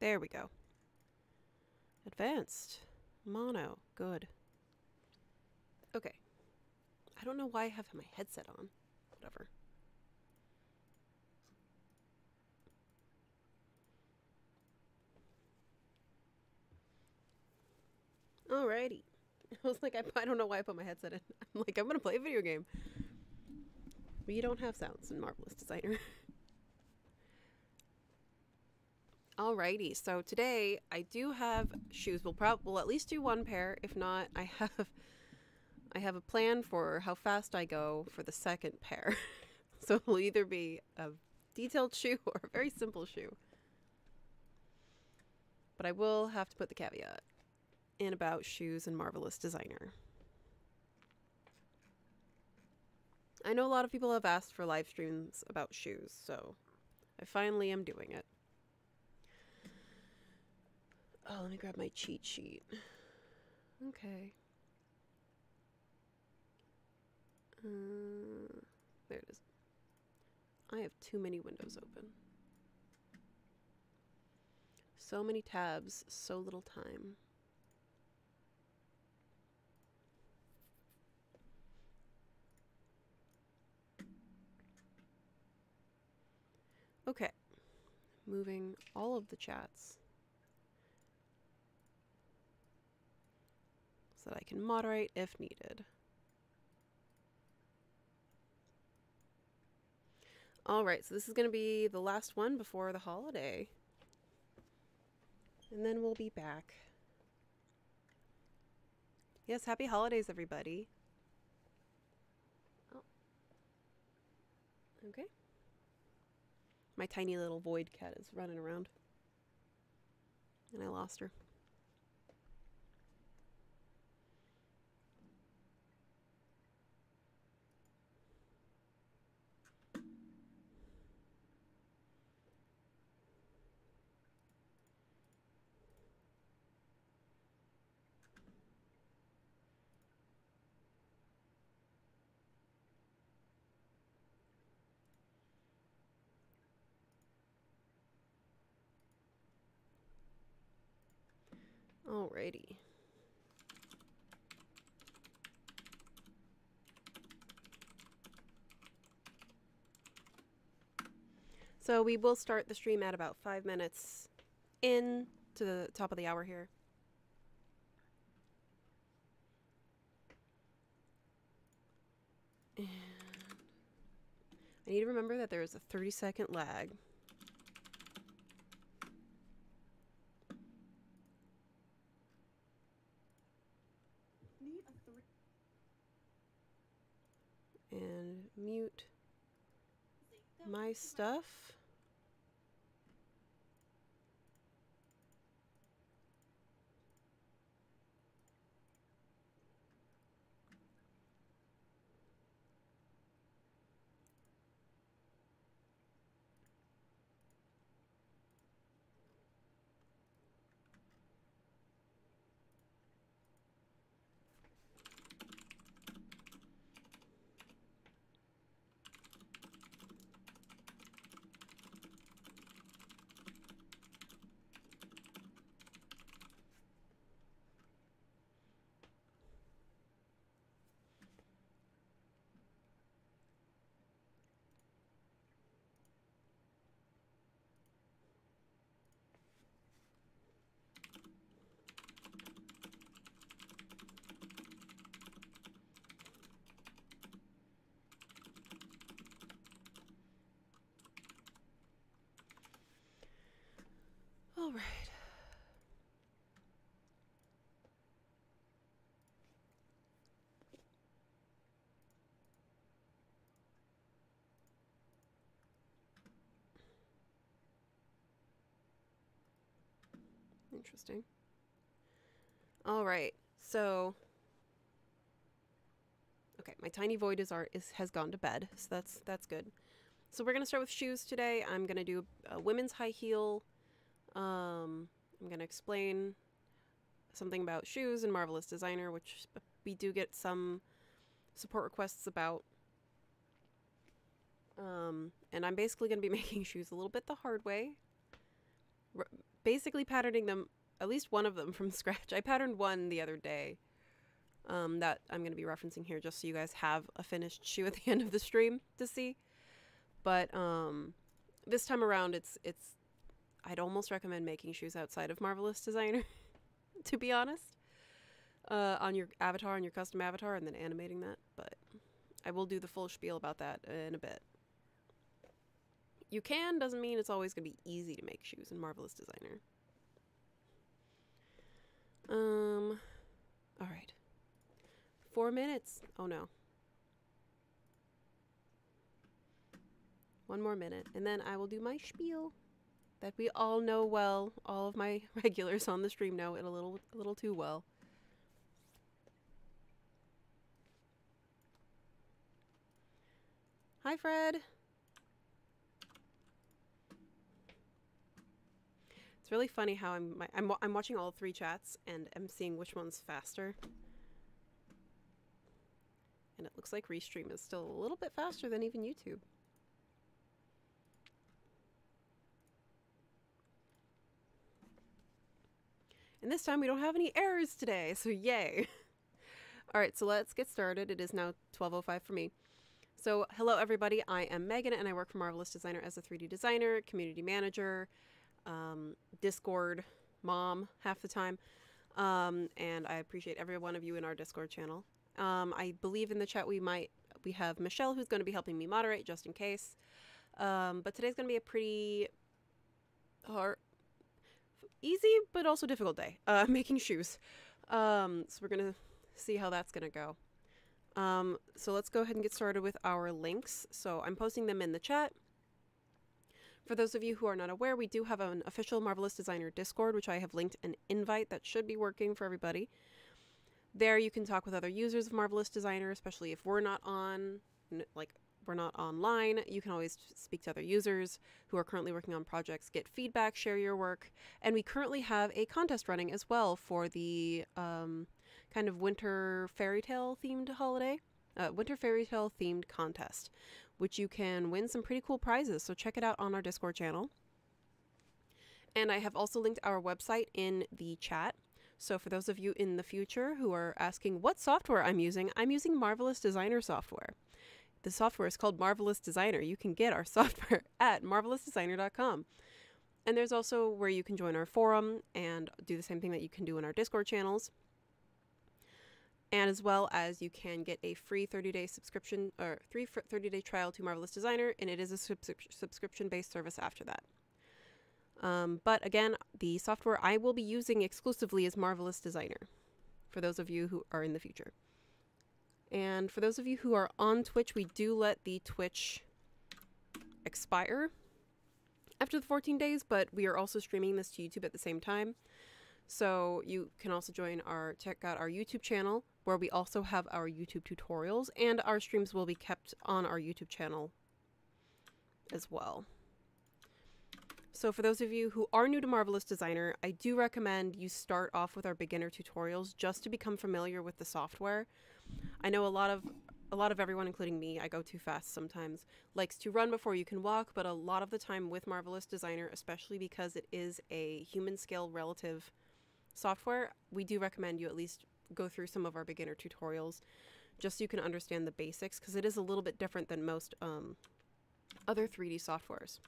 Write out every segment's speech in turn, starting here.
There we go. Advanced. Mono. Good. Okay. I don't know why I have my headset on. Whatever. Alrighty. I was like, I, I don't know why I put my headset in. I'm like, I'm gonna play a video game. You don't have sounds in Marvelous Designer. Alrighty, so today I do have shoes. We'll probably we'll at least do one pair. If not, I have I have a plan for how fast I go for the second pair. so it'll either be a detailed shoe or a very simple shoe. But I will have to put the caveat in about shoes and Marvelous Designer. I know a lot of people have asked for live streams about shoes, so I finally am doing it. Oh, let me grab my cheat sheet. Okay. Uh, there it is. I have too many windows open. So many tabs, so little time. Okay. Moving all of the chats. That I can moderate if needed. Alright, so this is going to be the last one before the holiday. And then we'll be back. Yes, happy holidays, everybody. Oh. Okay. My tiny little void cat is running around. And I lost her. Alrighty. So we will start the stream at about five minutes in to the top of the hour here. And I need to remember that there is a 30 second lag. and mute my stuff. All right. Interesting. All right. So Okay, my tiny void is art is has gone to bed, so that's that's good. So we're gonna start with shoes today. I'm gonna do a women's high heel um, I'm to explain something about shoes and Marvelous Designer, which we do get some support requests about. Um, and I'm basically going to be making shoes a little bit the hard way. R basically patterning them, at least one of them from scratch. I patterned one the other day um, that I'm going to be referencing here just so you guys have a finished shoe at the end of the stream to see. But um, this time around, it's it's. I'd almost recommend making shoes outside of Marvelous Designer, to be honest, uh, on your avatar, on your custom avatar, and then animating that. But I will do the full spiel about that in a bit. You can doesn't mean it's always going to be easy to make shoes in Marvelous Designer. Um, all right. Four minutes. Oh no. One more minute, and then I will do my spiel that we all know well. All of my regulars on the stream know it a little, a little too well. Hi, Fred. It's really funny how I'm I'm I'm watching all three chats and I'm seeing which one's faster. And it looks like Restream is still a little bit faster than even YouTube. And this time we don't have any errors today, so yay. All right, so let's get started. It is now 12:05 for me. So, hello everybody. I am Megan and I work for Marvelous Designer as a 3D designer, community manager, um, Discord mom half the time. Um, and I appreciate every one of you in our Discord channel. Um, I believe in the chat we might we have Michelle who's going to be helping me moderate just in case. Um, but today's going to be a pretty hard, easy but also difficult day uh, making shoes. Um, so we're going to see how that's going to go. Um, so let's go ahead and get started with our links. So I'm posting them in the chat. For those of you who are not aware, we do have an official Marvelous Designer Discord, which I have linked an invite that should be working for everybody. There you can talk with other users of Marvelous Designer, especially if we're not on, like we're not online. You can always speak to other users who are currently working on projects, get feedback, share your work. And we currently have a contest running as well for the um, kind of winter fairy tale themed holiday, uh, winter fairy tale themed contest, which you can win some pretty cool prizes. So check it out on our Discord channel. And I have also linked our website in the chat. So for those of you in the future who are asking what software I'm using, I'm using Marvelous Designer software. The software is called Marvelous Designer. You can get our software at marvelousdesigner.com. And there's also where you can join our forum and do the same thing that you can do in our Discord channels and as well as you can get a free 30-day subscription or free 30-day trial to Marvelous Designer, and it is a subscription-based service after that. Um, but again, the software I will be using exclusively is Marvelous Designer, for those of you who are in the future. And for those of you who are on Twitch, we do let the Twitch expire after the 14 days, but we are also streaming this to YouTube at the same time. So you can also join our, check out our YouTube channel, where we also have our YouTube tutorials and our streams will be kept on our YouTube channel as well. So for those of you who are new to Marvelous Designer, I do recommend you start off with our beginner tutorials just to become familiar with the software. I know a lot of a lot of everyone, including me, I go too fast sometimes, likes to run before you can walk, but a lot of the time with Marvelous Designer, especially because it is a human scale relative software, we do recommend you at least go through some of our beginner tutorials just so you can understand the basics because it is a little bit different than most um, other 3D softwares.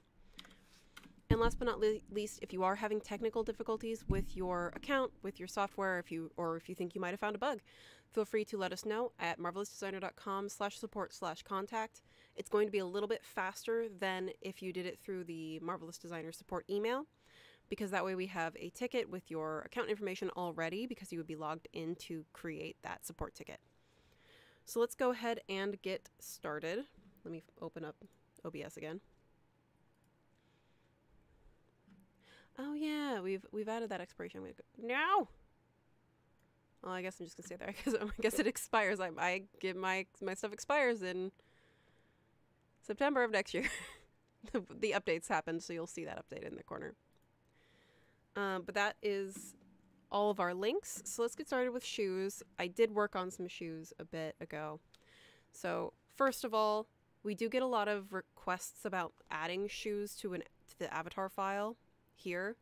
And last but not le least, if you are having technical difficulties with your account, with your software, if you or if you think you might have found a bug, feel free to let us know at marvelousdesigner.com slash support slash contact. It's going to be a little bit faster than if you did it through the Marvelous Designer support email because that way we have a ticket with your account information already because you would be logged in to create that support ticket. So let's go ahead and get started. Let me open up OBS again. Oh yeah, we've we've added that expiration. Go no. Well, I guess I'm just gonna stay there because I guess it expires. I I give my my stuff expires in September of next year. the, the updates happen, so you'll see that update in the corner. Um, but that is all of our links. So let's get started with shoes. I did work on some shoes a bit ago. So first of all, we do get a lot of requests about adding shoes to an to the avatar file here.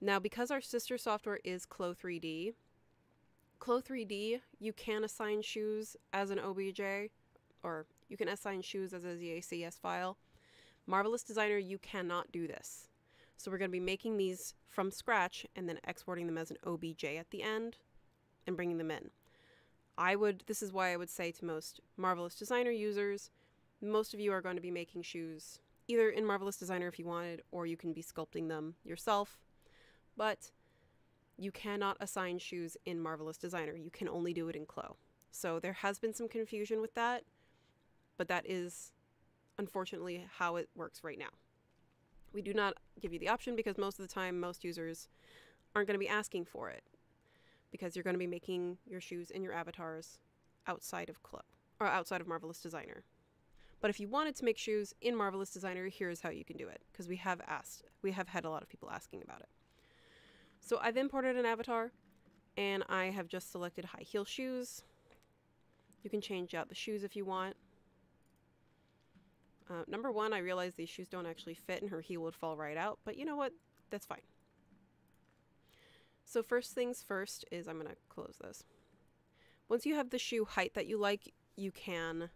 Now, because our sister software is Clo 3D, Clo 3D, you can assign shoes as an OBJ, or you can assign shoes as a ZACS file. Marvelous Designer, you cannot do this. So we're going to be making these from scratch and then exporting them as an OBJ at the end and bringing them in. I would, this is why I would say to most Marvelous Designer users, most of you are going to be making shoes either in Marvelous Designer if you wanted, or you can be sculpting them yourself. But you cannot assign shoes in Marvelous Designer. You can only do it in Clo. So there has been some confusion with that, but that is unfortunately how it works right now. We do not give you the option because most of the time most users aren't going to be asking for it because you're going to be making your shoes and your avatars outside of Clo or outside of Marvelous Designer. But if you wanted to make shoes in Marvelous Designer, here's how you can do it because we have asked, we have had a lot of people asking about it. So I've imported an avatar and I have just selected high heel shoes. You can change out the shoes if you want. Uh, number one, I realized these shoes don't actually fit and her heel would fall right out, but you know what? That's fine. So first things first is I'm going to close this. Once you have the shoe height that you like, you can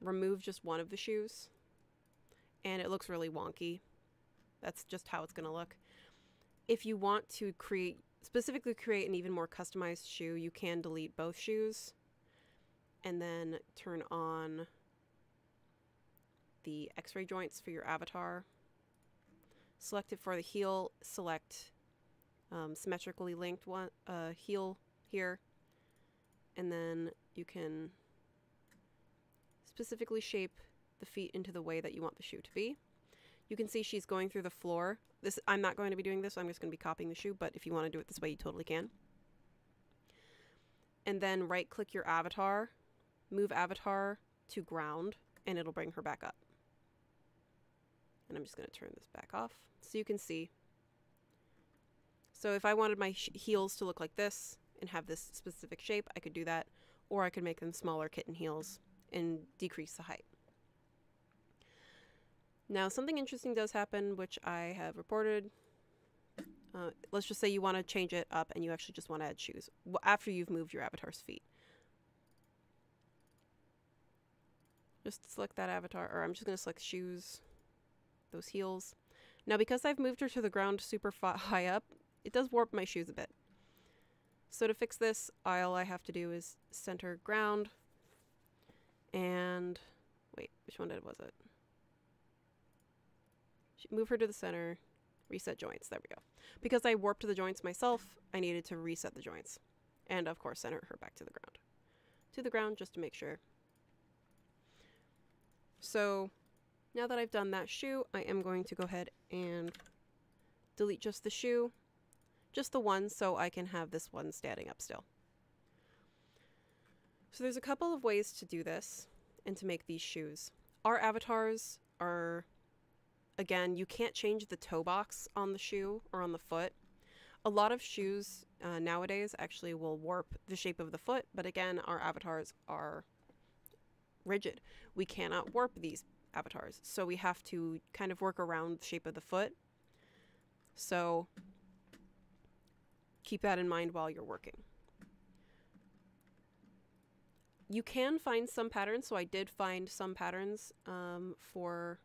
remove just one of the shoes and it looks really wonky. That's just how it's going to look. If you want to create, specifically create an even more customized shoe, you can delete both shoes and then turn on the x-ray joints for your avatar. Select it for the heel, select um, symmetrically linked one uh, heel here, and then you can specifically shape the feet into the way that you want the shoe to be. You can see she's going through the floor. This I'm not going to be doing this, I'm just going to be copying the shoe, but if you want to do it this way, you totally can. And then right click your avatar, move avatar to ground, and it'll bring her back up. And I'm just going to turn this back off so you can see. So if I wanted my heels to look like this and have this specific shape, I could do that. Or I could make them smaller kitten heels and decrease the height. Now, something interesting does happen, which I have reported. Uh, let's just say you want to change it up and you actually just want to add shoes after you've moved your avatar's feet. Just select that avatar, or I'm just going to select shoes, those heels. Now, because I've moved her to the ground super high up, it does warp my shoes a bit. So to fix this, all I have to do is center ground, and wait, which one did was it? Move her to the center, reset joints. There we go. Because I warped the joints myself, I needed to reset the joints. And of course, center her back to the ground. To the ground just to make sure. So now that I've done that shoe, I am going to go ahead and delete just the shoe, just the one so I can have this one standing up still. So there's a couple of ways to do this and to make these shoes. Our avatars are, again, you can't change the toe box on the shoe or on the foot. A lot of shoes uh, nowadays actually will warp the shape of the foot, but again, our avatars are rigid. We cannot warp these avatars, so we have to kind of work around the shape of the foot. So keep that in mind while you're working. You can find some patterns, so I did find some patterns um, for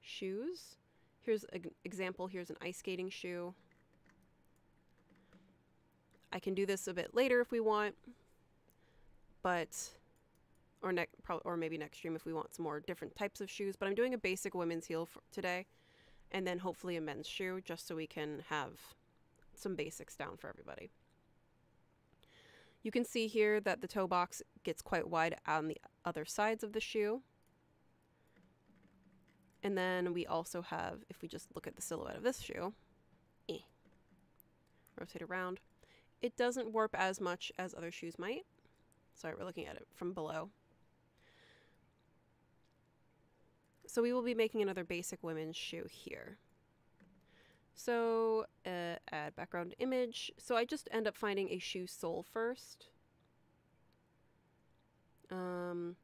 shoes. Here's an example. Here's an ice skating shoe. I can do this a bit later if we want, but or next or maybe next stream if we want some more different types of shoes. But I'm doing a basic women's heel today, and then hopefully a men's shoe, just so we can have some basics down for everybody. You can see here that the toe box gets quite wide on the other sides of the shoe. And then we also have, if we just look at the silhouette of this shoe, eh, rotate around, it doesn't warp as much as other shoes might. Sorry, we're looking at it from below. So we will be making another basic women's shoe here. So uh, add background image. So I just end up finding a shoe sole first. Um,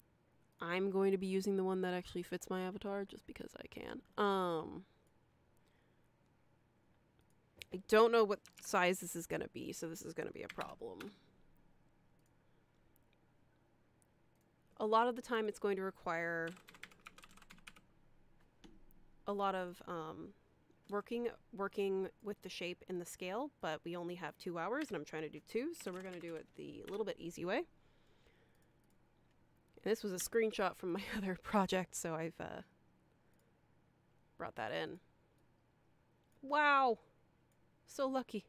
I'm going to be using the one that actually fits my avatar just because I can. Um, I don't know what size this is going to be, so this is going to be a problem. A lot of the time it's going to require a lot of um, working working with the shape and the scale, but we only have two hours and I'm trying to do two, so we're going to do it the little bit easy way. And this was a screenshot from my other project, so I've uh, brought that in. Wow! So lucky.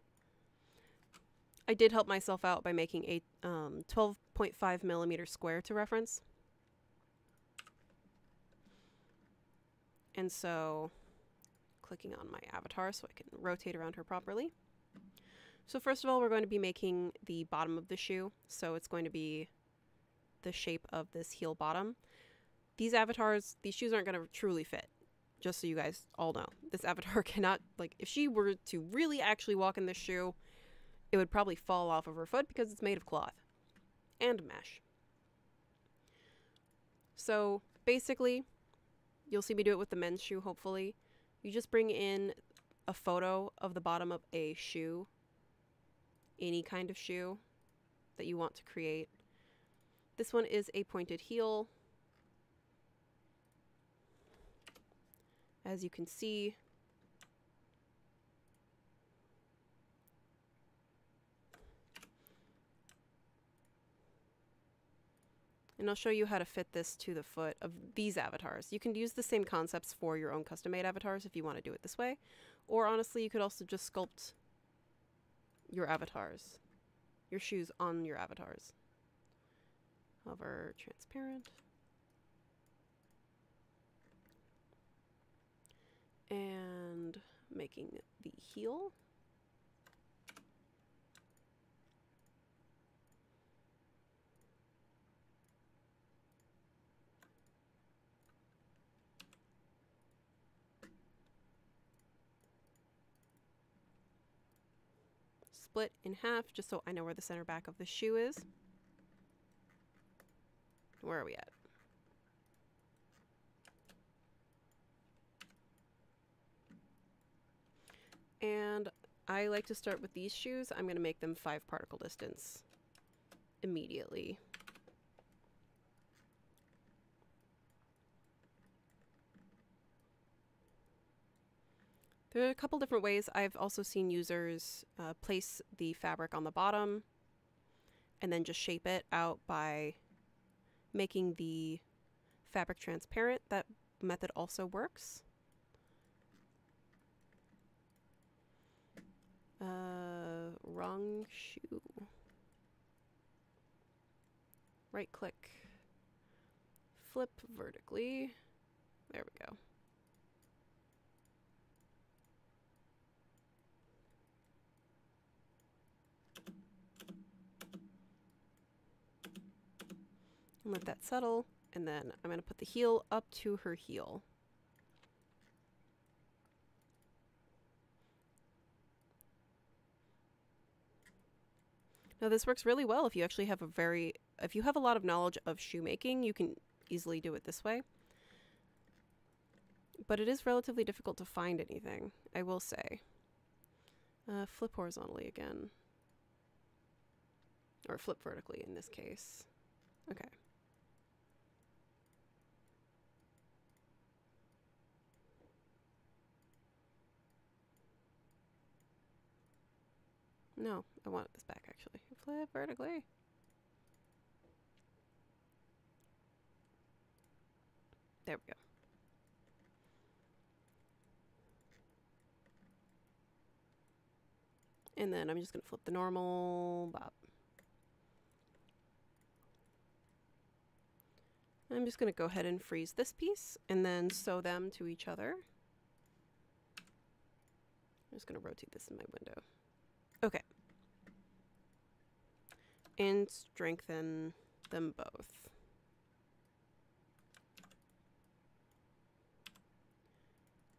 I did help myself out by making a 12.5 um, millimeter square to reference. And so clicking on my avatar so I can rotate around her properly. So first of all, we're going to be making the bottom of the shoe. So it's going to be the shape of this heel bottom. These avatars, these shoes aren't going to truly fit. Just so you guys all know. This avatar cannot, like, if she were to really actually walk in this shoe, it would probably fall off of her foot because it's made of cloth and mesh. So basically, you'll see me do it with the men's shoe, hopefully. You just bring in a photo of the bottom of a shoe, any kind of shoe that you want to create. This one is a pointed heel. As you can see, And I'll show you how to fit this to the foot of these avatars. You can use the same concepts for your own custom-made avatars if you want to do it this way. Or honestly, you could also just sculpt your avatars, your shoes on your avatars. Hover transparent. And making the heel. Split in half just so I know where the center back of the shoe is. Where are we at? And I like to start with these shoes. I'm going to make them five particle distance immediately. There are a couple different ways. I've also seen users uh, place the fabric on the bottom and then just shape it out by making the fabric transparent. That method also works. Uh, wrong shoe. Right click. Flip vertically. There we go. And let that settle. And then I'm going to put the heel up to her heel. Now this works really well if you actually have a very, if you have a lot of knowledge of shoemaking, you can easily do it this way. But it is relatively difficult to find anything, I will say. Uh, flip horizontally again. Or flip vertically in this case. Okay. No, I want this back actually. Flip vertically. There we go. And then I'm just going to flip the normal bob. I'm just going to go ahead and freeze this piece and then sew them to each other. I'm just going to rotate this in my window. Okay and strengthen them both.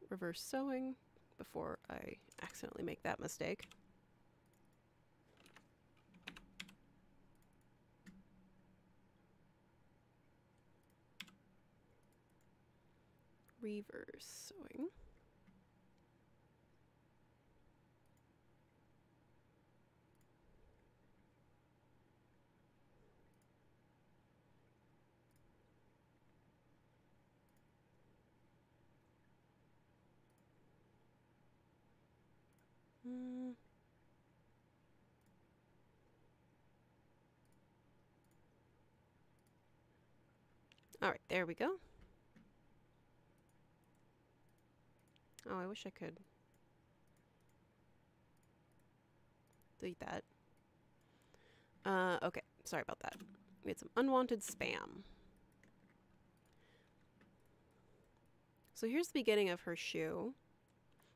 Reverse sewing before I accidentally make that mistake. Reverse sewing. All right, there we go. Oh, I wish I could delete that. Uh, okay, sorry about that. We had some unwanted spam. So here's the beginning of her shoe.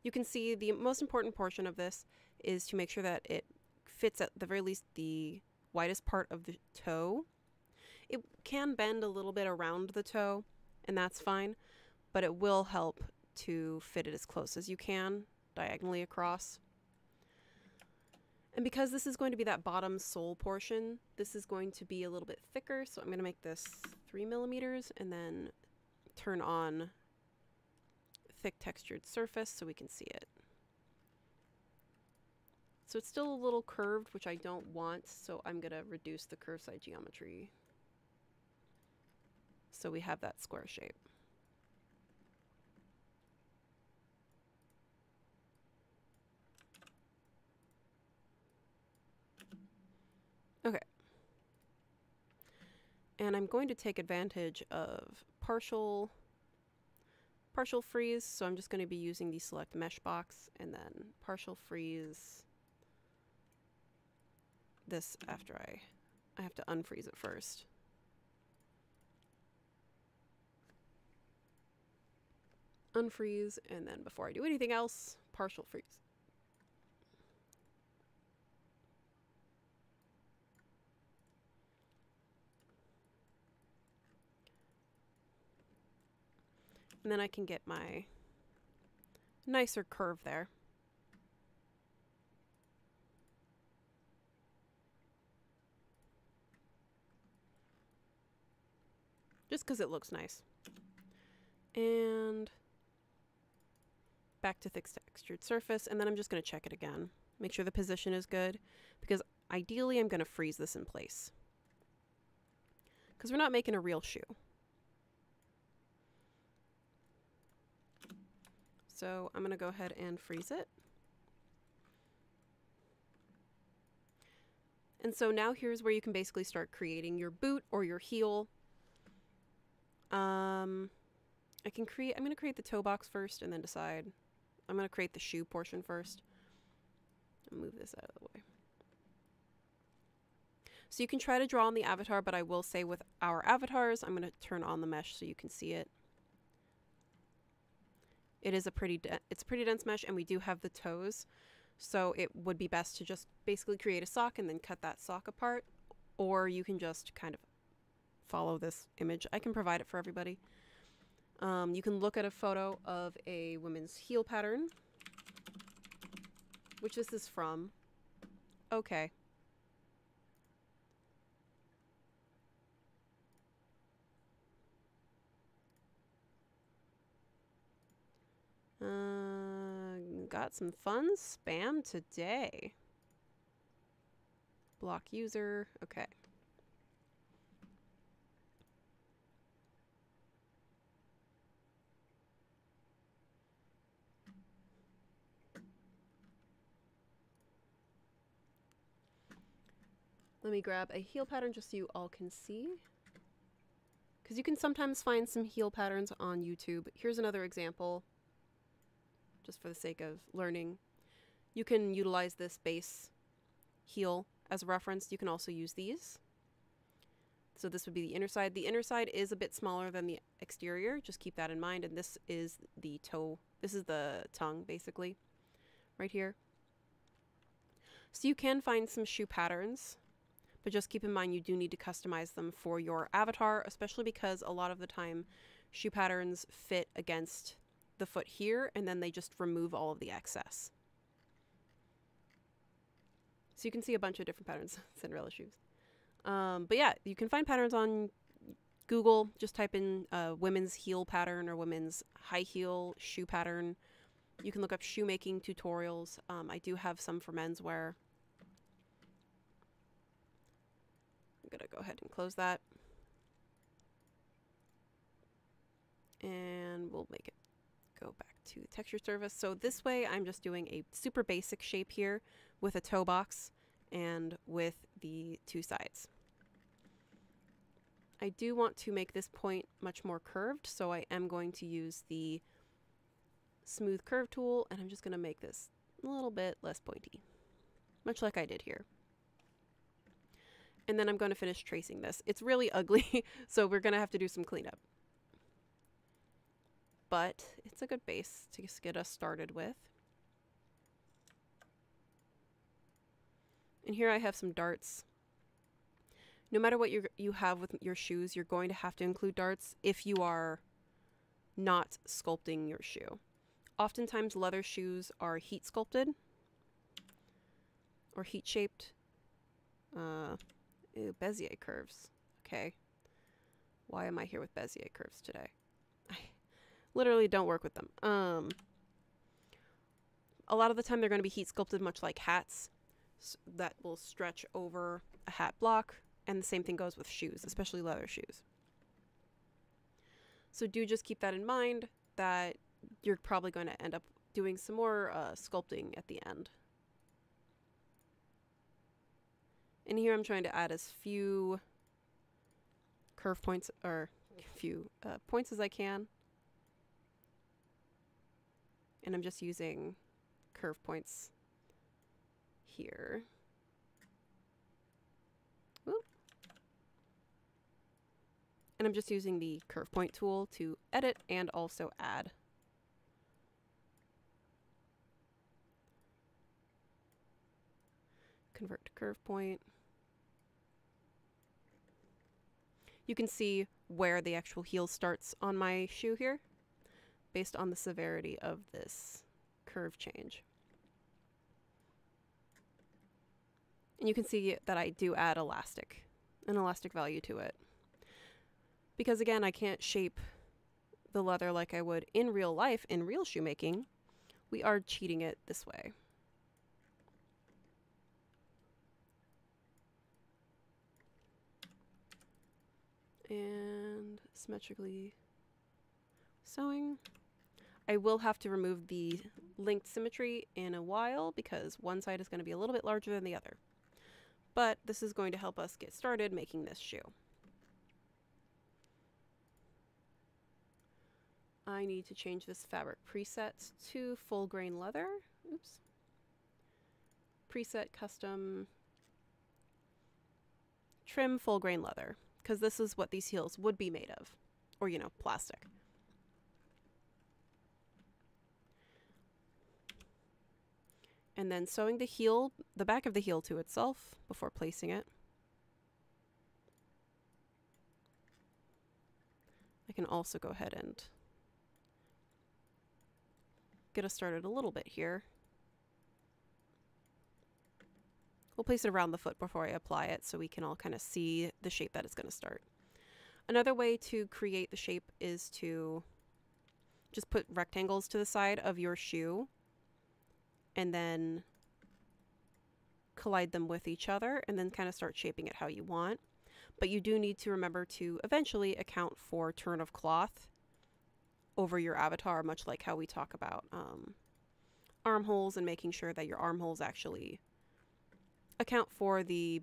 You can see the most important portion of this is to make sure that it fits at the very least the widest part of the toe. It can bend a little bit around the toe, and that's fine, but it will help to fit it as close as you can diagonally across. And because this is going to be that bottom sole portion, this is going to be a little bit thicker, so I'm going to make this three millimeters and then turn on thick textured surface so we can see it. So it's still a little curved, which I don't want, so I'm going to reduce the curve side geometry. So we have that square shape. Okay. And I'm going to take advantage of partial partial freeze, so I'm just going to be using the select mesh box and then partial freeze this after I I have to unfreeze it first. Unfreeze and then before I do anything else, partial freeze. And then I can get my nicer curve there. Just because it looks nice. And back to thick textured surface, and then I'm just going to check it again. Make sure the position is good, because ideally I'm going to freeze this in place. Because we're not making a real shoe. So I'm going to go ahead and freeze it. And so now here's where you can basically start creating your boot or your heel. Um, I can create, I'm going to create the toe box first and then decide. I'm going to create the shoe portion first. Move this out of the way. So you can try to draw on the avatar, but I will say with our avatars, I'm going to turn on the mesh so you can see it. It is a pretty it's a pretty dense mesh and we do have the toes. So it would be best to just basically create a sock and then cut that sock apart or you can just kind of follow this image. I can provide it for everybody. Um, you can look at a photo of a woman's heel pattern, which this is from. Okay. Uh, got some fun spam today. Block user. Okay. Let me grab a heel pattern just so you all can see. Because you can sometimes find some heel patterns on YouTube. Here's another example just for the sake of learning. You can utilize this base heel as a reference. You can also use these. So this would be the inner side. The inner side is a bit smaller than the exterior. Just keep that in mind. And this is the toe. This is the tongue, basically, right here. So you can find some shoe patterns, but just keep in mind you do need to customize them for your avatar, especially because a lot of the time shoe patterns fit against the foot here and then they just remove all of the excess. So you can see a bunch of different patterns, Cinderella shoes. Um, but yeah, you can find patterns on Google. Just type in uh, women's heel pattern or women's high heel shoe pattern. You can look up shoemaking tutorials. Um, I do have some for menswear. I'm going to go ahead and close that. And we'll make it go back to texture surface. So this way I'm just doing a super basic shape here with a toe box and with the two sides. I do want to make this point much more curved, so I am going to use the smooth curve tool and I'm just going to make this a little bit less pointy, much like I did here. And then I'm going to finish tracing this. It's really ugly, so we're going to have to do some cleanup. But it's a good base to get us started with. And here I have some darts. No matter what you you have with your shoes, you're going to have to include darts if you are not sculpting your shoe. Oftentimes leather shoes are heat sculpted or heat shaped. Uh, ew, Bezier curves. Okay. Why am I here with Bezier curves today? I literally don't work with them. Um, a lot of the time they're going to be heat sculpted much like hats that will stretch over a hat block and the same thing goes with shoes, especially leather shoes. So do just keep that in mind that you're probably going to end up doing some more uh, sculpting at the end. And here I'm trying to add as few curve points or few uh, points as I can. And I'm just using curve points here. And I'm just using the curve point tool to edit and also add. Convert to curve point. You can see where the actual heel starts on my shoe here based on the severity of this curve change. And you can see that I do add elastic, an elastic value to it. Because again, I can't shape the leather like I would in real life, in real shoemaking. We are cheating it this way. And symmetrically sewing. I will have to remove the linked symmetry in a while because one side is going to be a little bit larger than the other but this is going to help us get started making this shoe. I need to change this fabric preset to full grain leather. Oops. Preset custom trim full grain leather because this is what these heels would be made of or you know plastic. and then sewing the heel, the back of the heel to itself before placing it. I can also go ahead and get us started a little bit here. We'll place it around the foot before I apply it so we can all kind of see the shape that it's going to start. Another way to create the shape is to just put rectangles to the side of your shoe and then collide them with each other and then kind of start shaping it how you want. But you do need to remember to eventually account for turn of cloth over your avatar, much like how we talk about um, armholes and making sure that your armholes actually account for the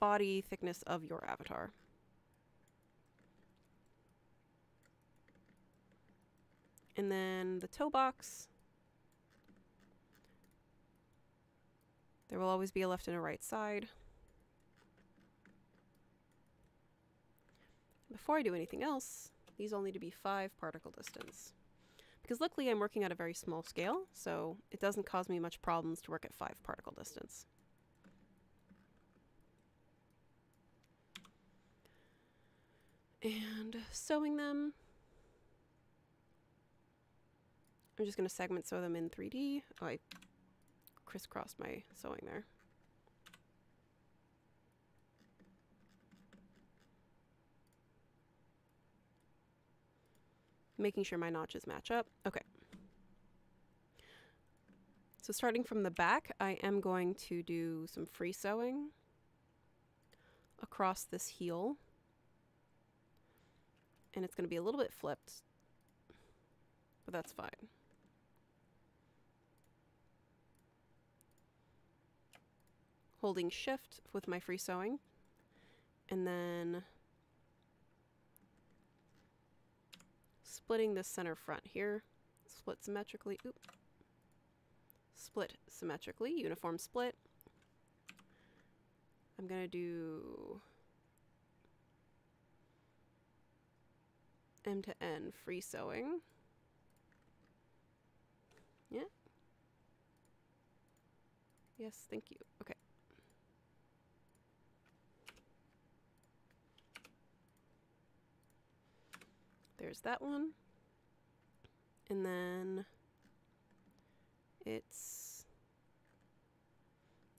body thickness of your avatar. And then the toe box. There will always be a left and a right side. Before I do anything else, these all need to be 5 particle distance. Because luckily I'm working at a very small scale, so it doesn't cause me much problems to work at 5 particle distance. And sewing them, I'm just going to segment sew them in 3D. Oh, I crisscrossed my sewing there. Making sure my notches match up. Okay. So starting from the back, I am going to do some free sewing across this heel and it's going to be a little bit flipped, but that's fine. Holding shift with my free sewing, and then splitting the center front here. Split symmetrically. Oop. Split symmetrically. Uniform split. I'm going to do N to N, free sewing. Yeah. Yes, thank you. Okay. There's that one. And then it's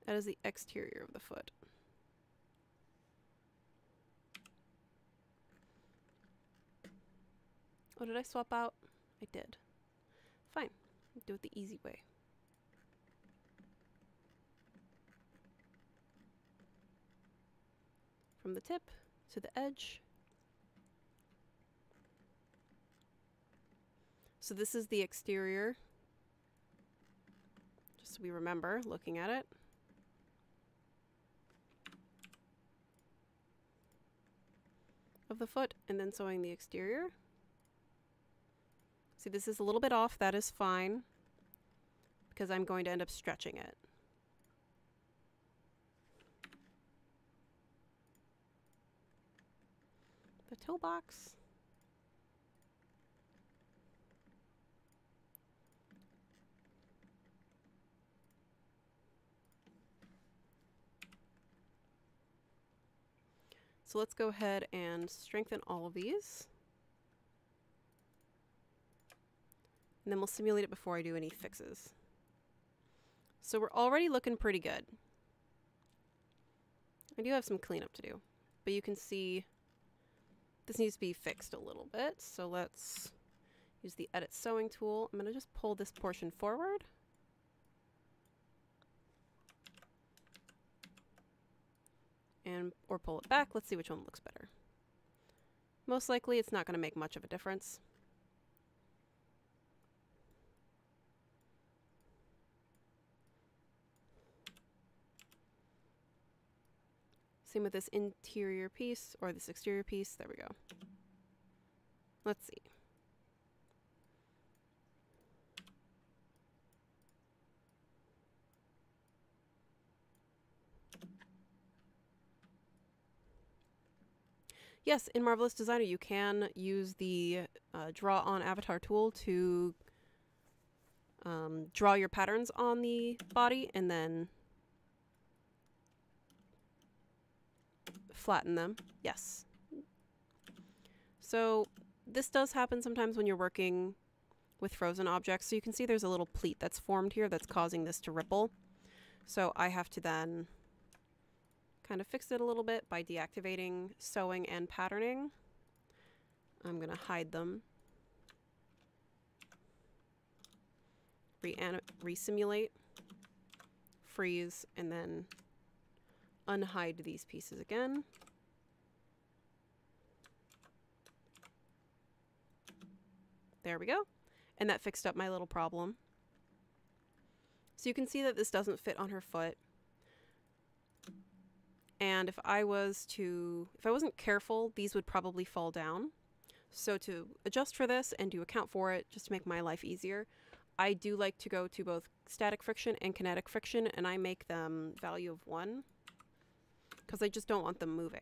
that is the exterior of the foot. Oh, did I swap out? I did. Fine. Do it the easy way. From the tip to the edge. So this is the exterior. Just so we remember looking at it. Of the foot and then sewing the exterior. See, this is a little bit off. That is fine because I'm going to end up stretching it. The toe box. So let's go ahead and strengthen all of these. And then we'll simulate it before I do any fixes. So we're already looking pretty good. I do have some cleanup to do, but you can see this needs to be fixed a little bit. So let's use the edit sewing tool. I'm going to just pull this portion forward. And, or pull it back. Let's see which one looks better. Most likely it's not going to make much of a difference. Same with this interior piece or this exterior piece. There we go. Let's see. Yes, in Marvelous Designer, you can use the uh, Draw on Avatar tool to um, draw your patterns on the body and then flatten them. Yes. So this does happen sometimes when you're working with frozen objects. So you can see there's a little pleat that's formed here that's causing this to ripple. So I have to then kind of fix it a little bit by deactivating sewing and patterning. I'm going to hide them. Re-simulate, freeze, and then unhide these pieces again. There we go. And that fixed up my little problem. So you can see that this doesn't fit on her foot. And if I was to, if I wasn't careful, these would probably fall down. So to adjust for this and to account for it, just to make my life easier, I do like to go to both static friction and kinetic friction, and I make them value of 1 because I just don't want them moving.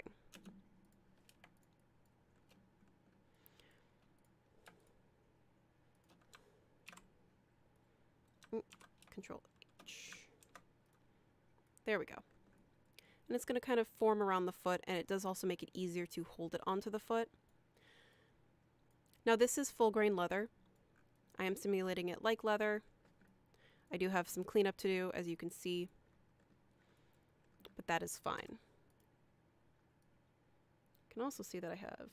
Mm, control H. There we go. And it's going to kind of form around the foot and it does also make it easier to hold it onto the foot. Now this is full grain leather. I am simulating it like leather. I do have some cleanup to do as you can see, but that is fine can also see that I have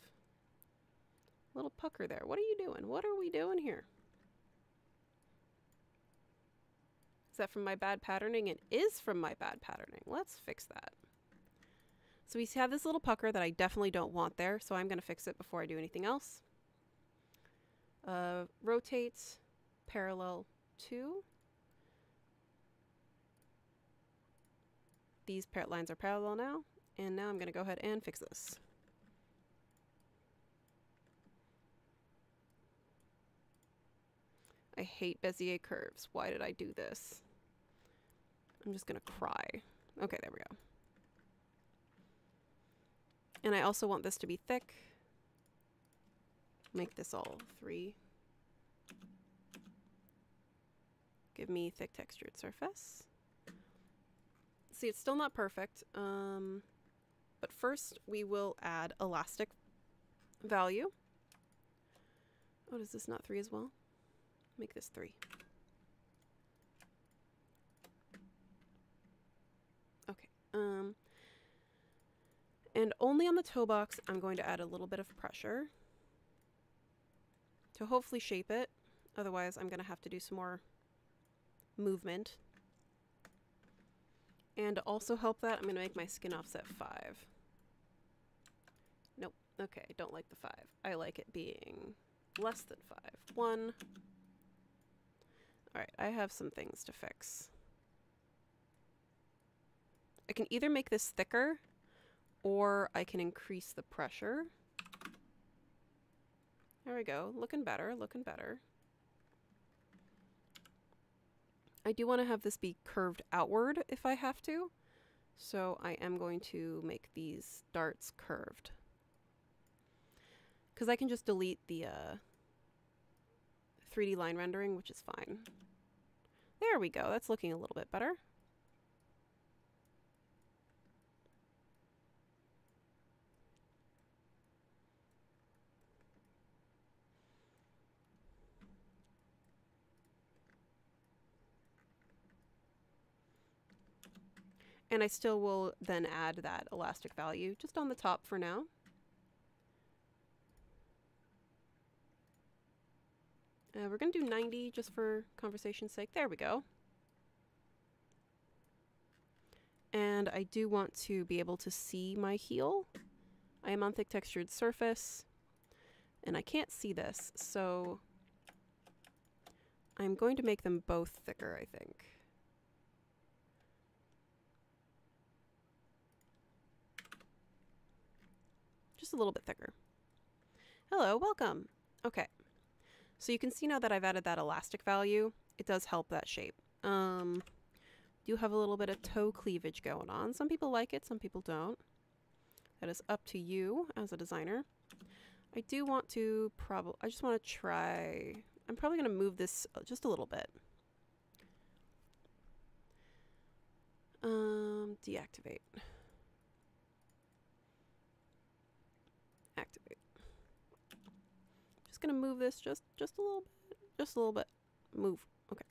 a little pucker there. What are you doing? What are we doing here? Is that from my bad patterning? It is from my bad patterning. Let's fix that. So we have this little pucker that I definitely don't want there, so I'm going to fix it before I do anything else. Uh, rotate parallel to these lines are parallel now. And now I'm going to go ahead and fix this. I hate Bezier curves. Why did I do this? I'm just to cry. Okay, there we go. And I also want this to be thick. Make this all three. Give me thick textured surface. See, it's still not perfect. Um, but first we will add elastic value. Oh, is this not three as well? Make this three. Okay. Um, and only on the toe box, I'm going to add a little bit of pressure to hopefully shape it. Otherwise, I'm going to have to do some more movement. And to also help that, I'm going to make my skin offset 5. Nope. Okay, don't like the 5. I like it being less than 5. 1. Alright, I have some things to fix. I can either make this thicker or I can increase the pressure. There we go. Looking better, looking better. I do want to have this be curved outward if I have to. So I am going to make these darts curved. Because I can just delete the uh, 3D line rendering, which is fine. There we go. That's looking a little bit better. And I still will then add that elastic value just on the top for now. Uh, we're going to do 90 just for conversation's sake. There we go. And I do want to be able to see my heel. I am on thick textured surface and I can't see this, so I'm going to make them both thicker, I think. just a little bit thicker. Hello, welcome. Okay, so you can see now that I've added that elastic value. It does help that shape. Um, do have a little bit of toe cleavage going on. Some people like it, some people don't. That is up to you as a designer. I do want to probably, I just want to try, I'm probably going to move this uh, just a little bit. Um, deactivate. activate. Gonna move this just just a little bit, just a little bit. Move. Okay.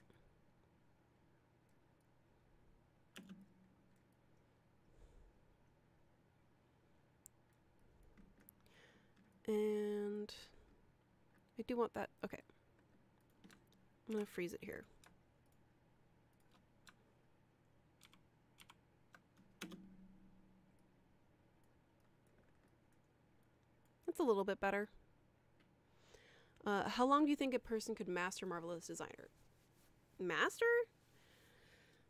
And I do want that. Okay. I'm gonna freeze it here. It's a little bit better. Uh, how long do you think a person could master Marvelous Designer? Master?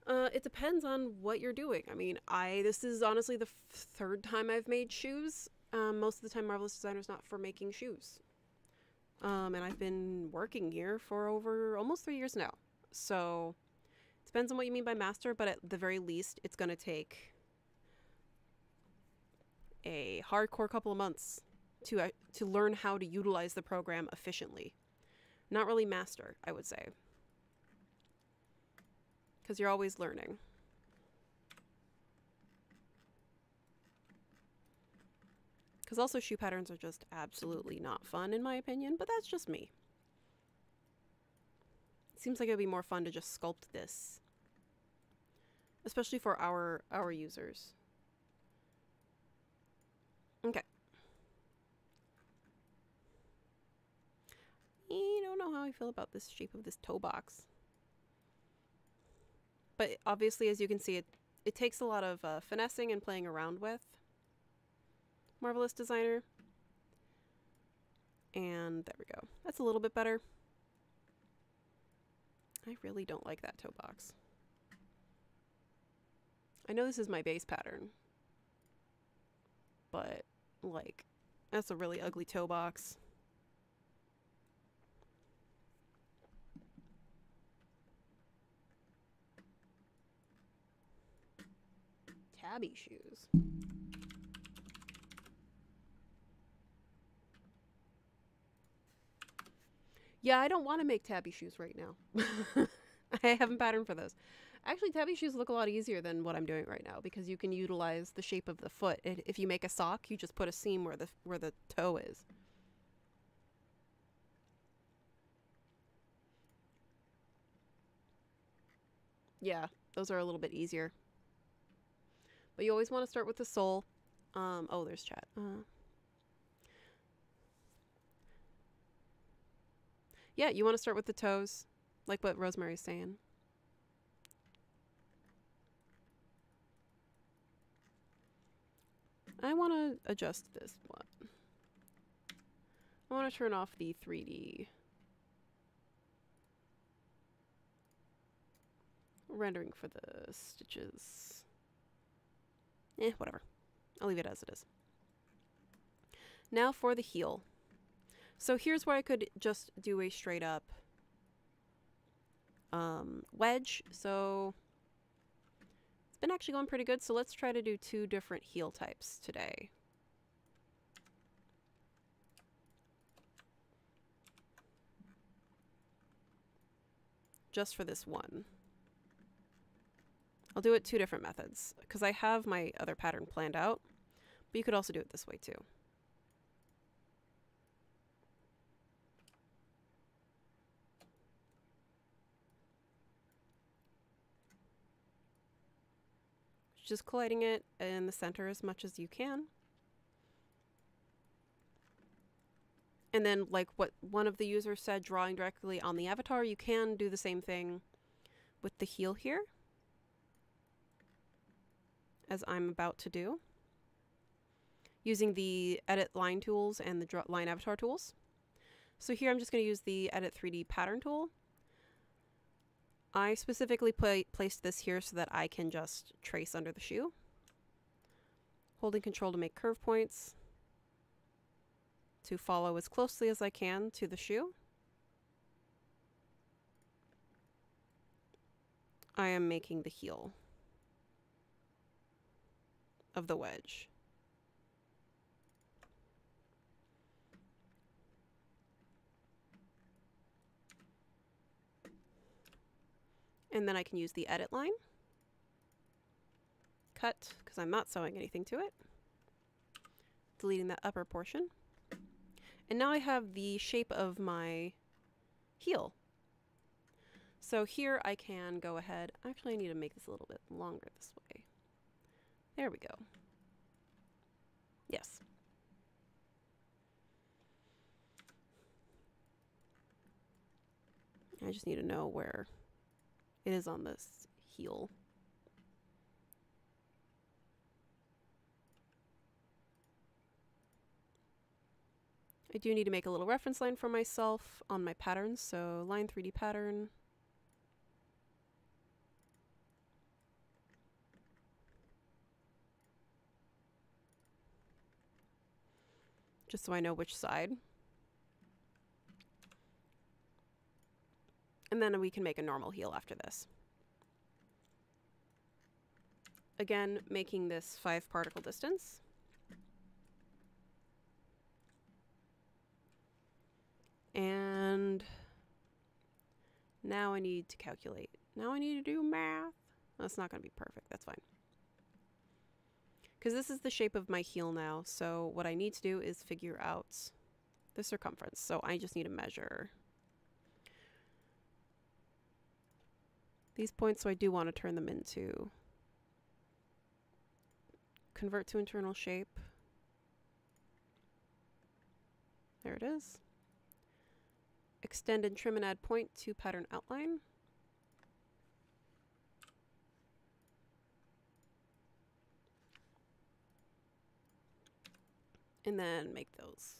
Uh, it depends on what you're doing. I mean, I this is honestly the third time I've made shoes. Um, most of the time, Marvelous Designer is not for making shoes. Um, and I've been working here for over almost three years now. So, it depends on what you mean by master, but at the very least, it's going to take a hardcore couple of months to uh, to learn how to utilize the program efficiently. Not really master, I would say. Cuz you're always learning. Cuz also shoe patterns are just absolutely not fun in my opinion, but that's just me. It seems like it would be more fun to just sculpt this. Especially for our our users. Okay. I feel about this shape of this toe box. But obviously, as you can see, it, it takes a lot of uh, finessing and playing around with. Marvelous Designer. And there we go. That's a little bit better. I really don't like that toe box. I know this is my base pattern, but like, that's a really ugly toe box. Tabi shoes. Yeah, I don't want to make tabi shoes right now. I haven't patterned for those. Actually, tabi shoes look a lot easier than what I'm doing right now because you can utilize the shape of the foot. It, if you make a sock, you just put a seam where the where the toe is. Yeah, those are a little bit easier. But you always want to start with the sole. Um, oh, there's chat. Uh, yeah, you want to start with the toes, like what Rosemary's saying. I want to adjust this one. I want to turn off the 3D rendering for the stitches. Eh, whatever. I'll leave it as it is. Now for the heel. So here's where I could just do a straight up um, wedge. So it's been actually going pretty good. So let's try to do two different heel types today. Just for this one. I'll do it two different methods because I have my other pattern planned out, but you could also do it this way too. Just colliding it in the center as much as you can. And then like what one of the users said, drawing directly on the avatar, you can do the same thing with the heel here as I'm about to do using the edit line tools and the line avatar tools. So here I'm just going to use the edit 3D pattern tool. I specifically pla placed this here so that I can just trace under the shoe. Holding control to make curve points to follow as closely as I can to the shoe. I am making the heel. Of the wedge. And then I can use the edit line. Cut, because I'm not sewing anything to it. Deleting that upper portion. And now I have the shape of my heel. So here I can go ahead. Actually, I need to make this a little bit longer this way. There we go. Yes. I just need to know where it is on this heel. I do need to make a little reference line for myself on my patterns, so line 3D pattern. Just so I know which side. And then we can make a normal heel after this. Again, making this five particle distance. And now I need to calculate. Now I need to do math. That's not going to be perfect. That's fine because this is the shape of my heel now. So what I need to do is figure out the circumference. So I just need to measure these points. So I do want to turn them into convert to internal shape. There it is. Extend and trim and add point to pattern outline. And then make those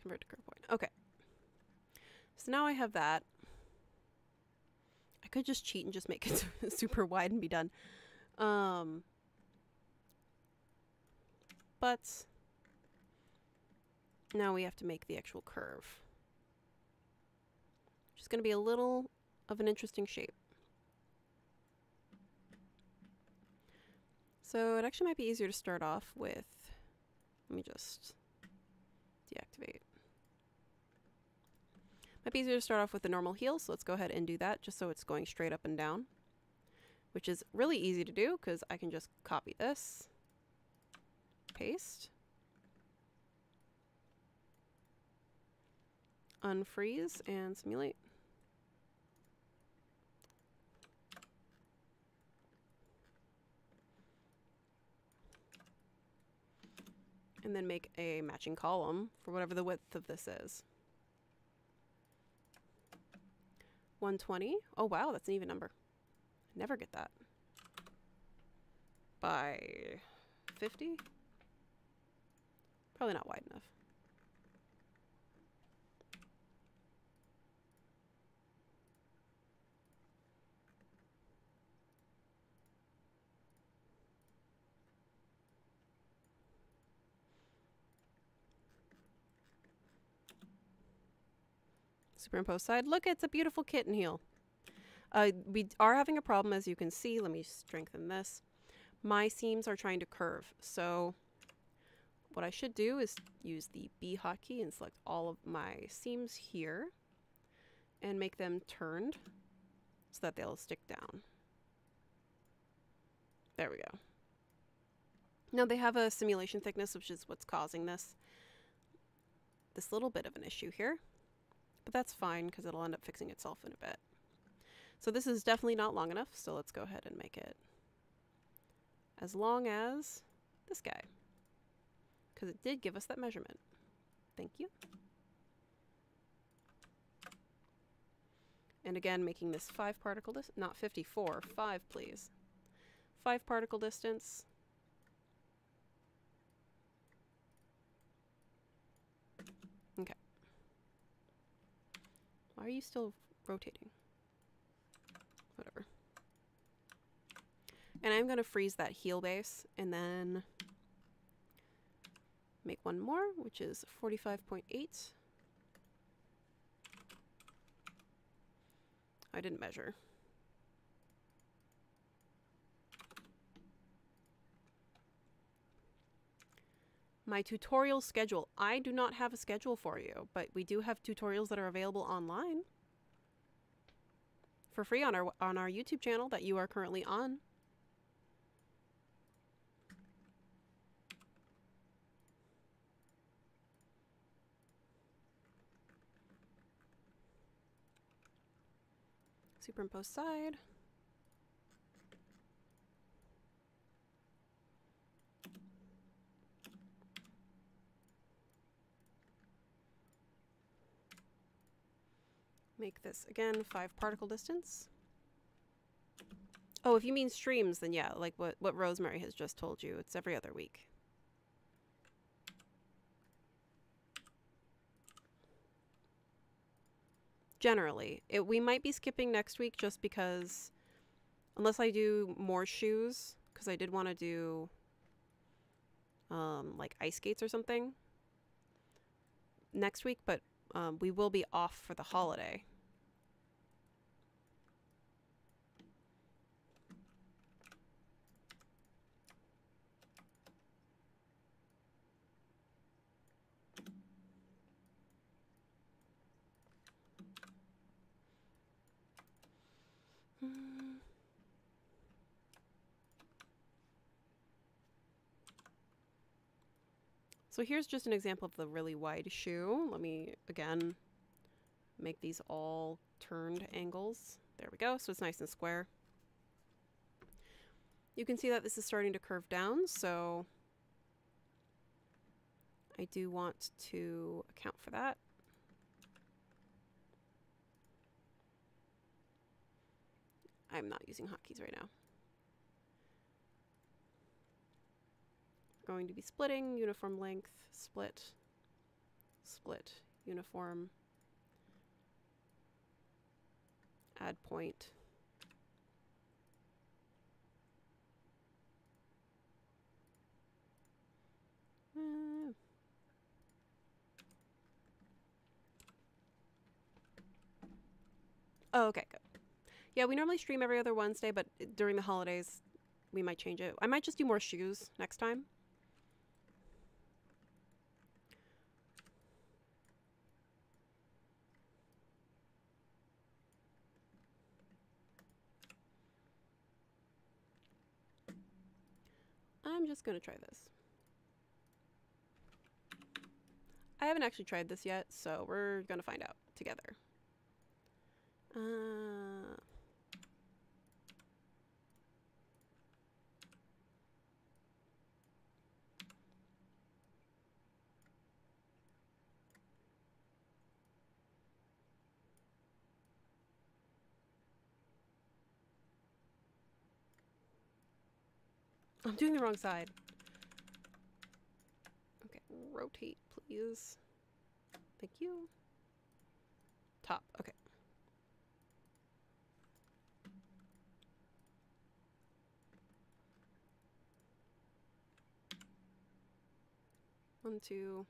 convert to curve point. Okay. So now I have that. I could just cheat and just make it super wide and be done. Um, but now we have to make the actual curve. Which is going to be a little of an interesting shape. So it actually might be easier to start off with, let me just deactivate. Might be easier to start off with the normal heel, so let's go ahead and do that just so it's going straight up and down. Which is really easy to do because I can just copy this, paste, unfreeze, and simulate. And then make a matching column for whatever the width of this is. 120. Oh, wow, that's an even number. I Never get that. By 50? Probably not wide enough. Superimpose side. Look, it's a beautiful kitten heel. Uh, we are having a problem, as you can see. Let me strengthen this. My seams are trying to curve. So what I should do is use the B hotkey and select all of my seams here and make them turned so that they'll stick down. There we go. Now they have a simulation thickness, which is what's causing this, this little bit of an issue here. But that's fine because it'll end up fixing itself in a bit. So this is definitely not long enough, so let's go ahead and make it as long as this guy. Because it did give us that measurement. Thank you. And again, making this 5 particle distance, not 54, 5 please. 5 particle distance. Why are you still rotating? Whatever. And I'm going to freeze that heel base and then make one more, which is 45.8. I didn't measure. My tutorial schedule. I do not have a schedule for you, but we do have tutorials that are available online for free on our on our YouTube channel that you are currently on. Superimpose side. Make this, again, five particle distance. Oh, if you mean streams, then yeah, like what, what Rosemary has just told you. It's every other week. Generally. It, we might be skipping next week just because, unless I do more shoes, because I did want to do um, like ice skates or something next week, but um, we will be off for the holiday. So here's just an example of the really wide shoe. Let me, again, make these all turned angles. There we go, so it's nice and square. You can see that this is starting to curve down, so I do want to account for that. I'm not using hotkeys right now. going to be splitting, uniform length, split, split, uniform, add point. Ah. Oh, okay, good. Yeah, we normally stream every other Wednesday, but during the holidays, we might change it. I might just do more shoes next time. Just gonna try this. I haven't actually tried this yet, so we're gonna find out together. Uh, I'm doing the wrong side. Okay, rotate, please. Thank you. Top, okay. One, two,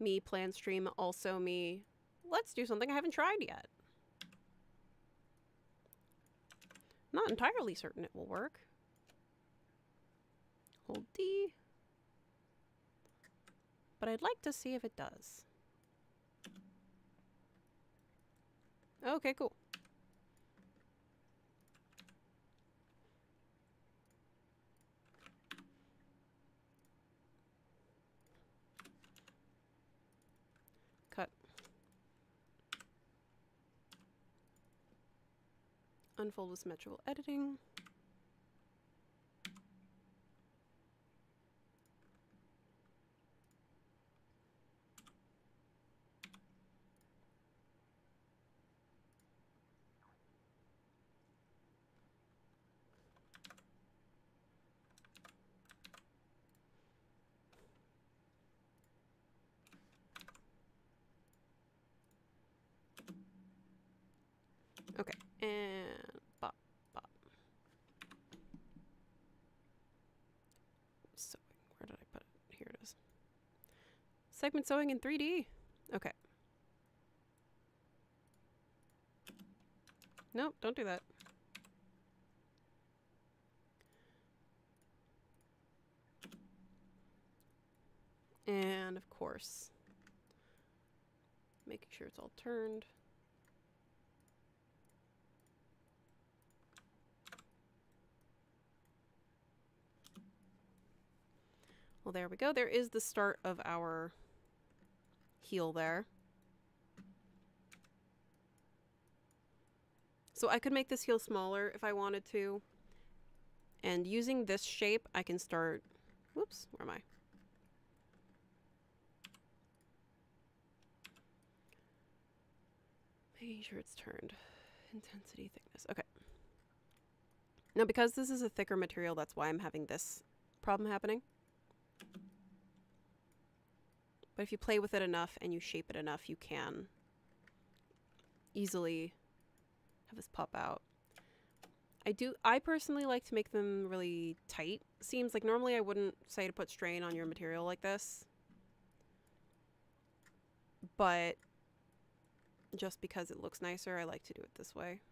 Me plan stream, also me. Let's do something I haven't tried yet. Not entirely certain it will work. Hold D. But I'd like to see if it does. Okay, cool. Unfold with symmetrical editing. Okay, and bop, bop. Sewing, where did I put it? Here it is. Sewing in 3D. Okay. Nope, don't do that. And of course, making sure it's all turned. Well, there we go. There is the start of our heel there. So I could make this heel smaller if I wanted to. And using this shape, I can start... Whoops, where am I? Making sure it's turned. Intensity, thickness. Okay. Now, because this is a thicker material, that's why I'm having this problem happening. But if you play with it enough and you shape it enough, you can easily have this pop out. I do, I personally like to make them really tight seams. Like normally I wouldn't say to put strain on your material like this. But just because it looks nicer, I like to do it this way.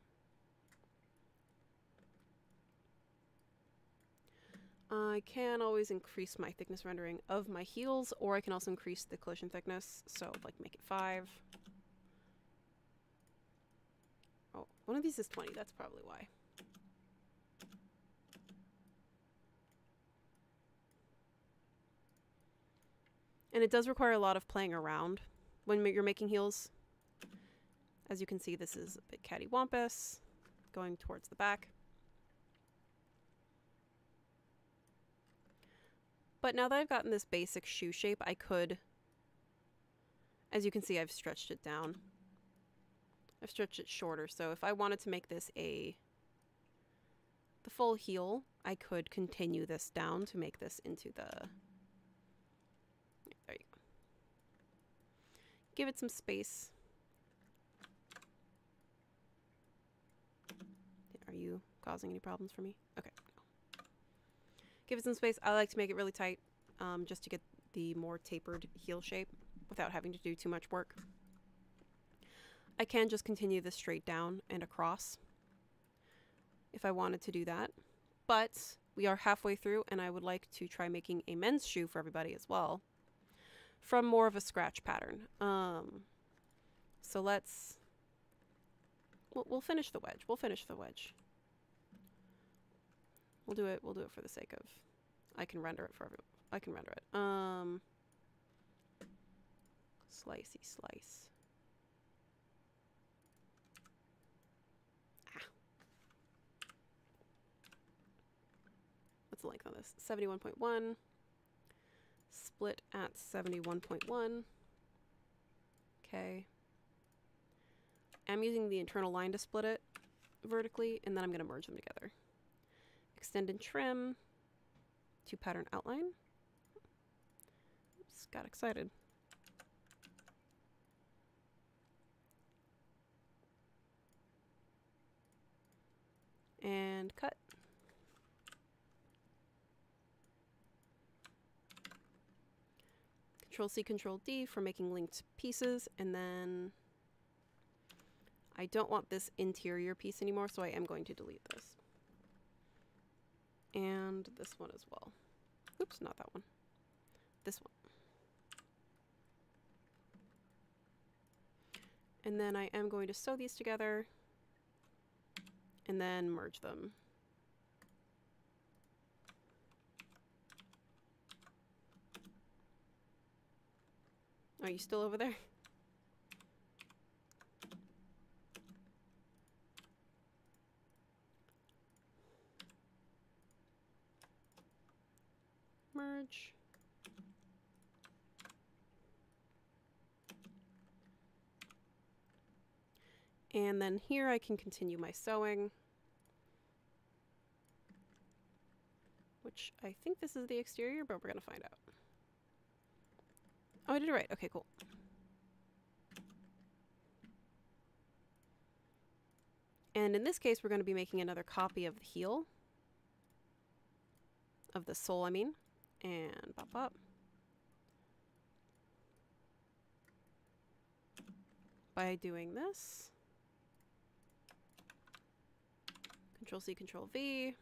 I can always increase my thickness rendering of my heels, or I can also increase the collision thickness, so like make it 5. Oh, one of these is 20, that's probably why. And it does require a lot of playing around when you're making heels. As you can see, this is a big cattywampus going towards the back. But now that I've gotten this basic shoe shape, I could, as you can see, I've stretched it down. I've stretched it shorter, so if I wanted to make this a, the full heel, I could continue this down to make this into the, there you go. Give it some space. Are you causing any problems for me? Okay. Give it some space. I like to make it really tight um, just to get the more tapered heel shape without having to do too much work. I can just continue this straight down and across if I wanted to do that. But we are halfway through and I would like to try making a men's shoe for everybody as well from more of a scratch pattern. Um, so let's, we'll, we'll finish the wedge. We'll finish the wedge. We'll do it. We'll do it for the sake of, I can render it for everyone. I can render it. Um, slicey slice. Ah. What's the length on this? 71.1. Split at 71.1. Okay. I'm using the internal line to split it vertically, and then I'm going to merge them together. Extend and trim to pattern outline. Oops, got excited. And cut. Control C, Control D for making linked pieces, and then I don't want this interior piece anymore, so I am going to delete this. And this one as well. Oops, not that one. This one. And then I am going to sew these together and then merge them. Are you still over there? Merge. And then here I can continue my sewing. Which I think this is the exterior, but we're going to find out. Oh, I did it right. Okay, cool. And in this case, we're going to be making another copy of the heel. Of the sole, I mean. And pop up. By doing this. Control C, Control V.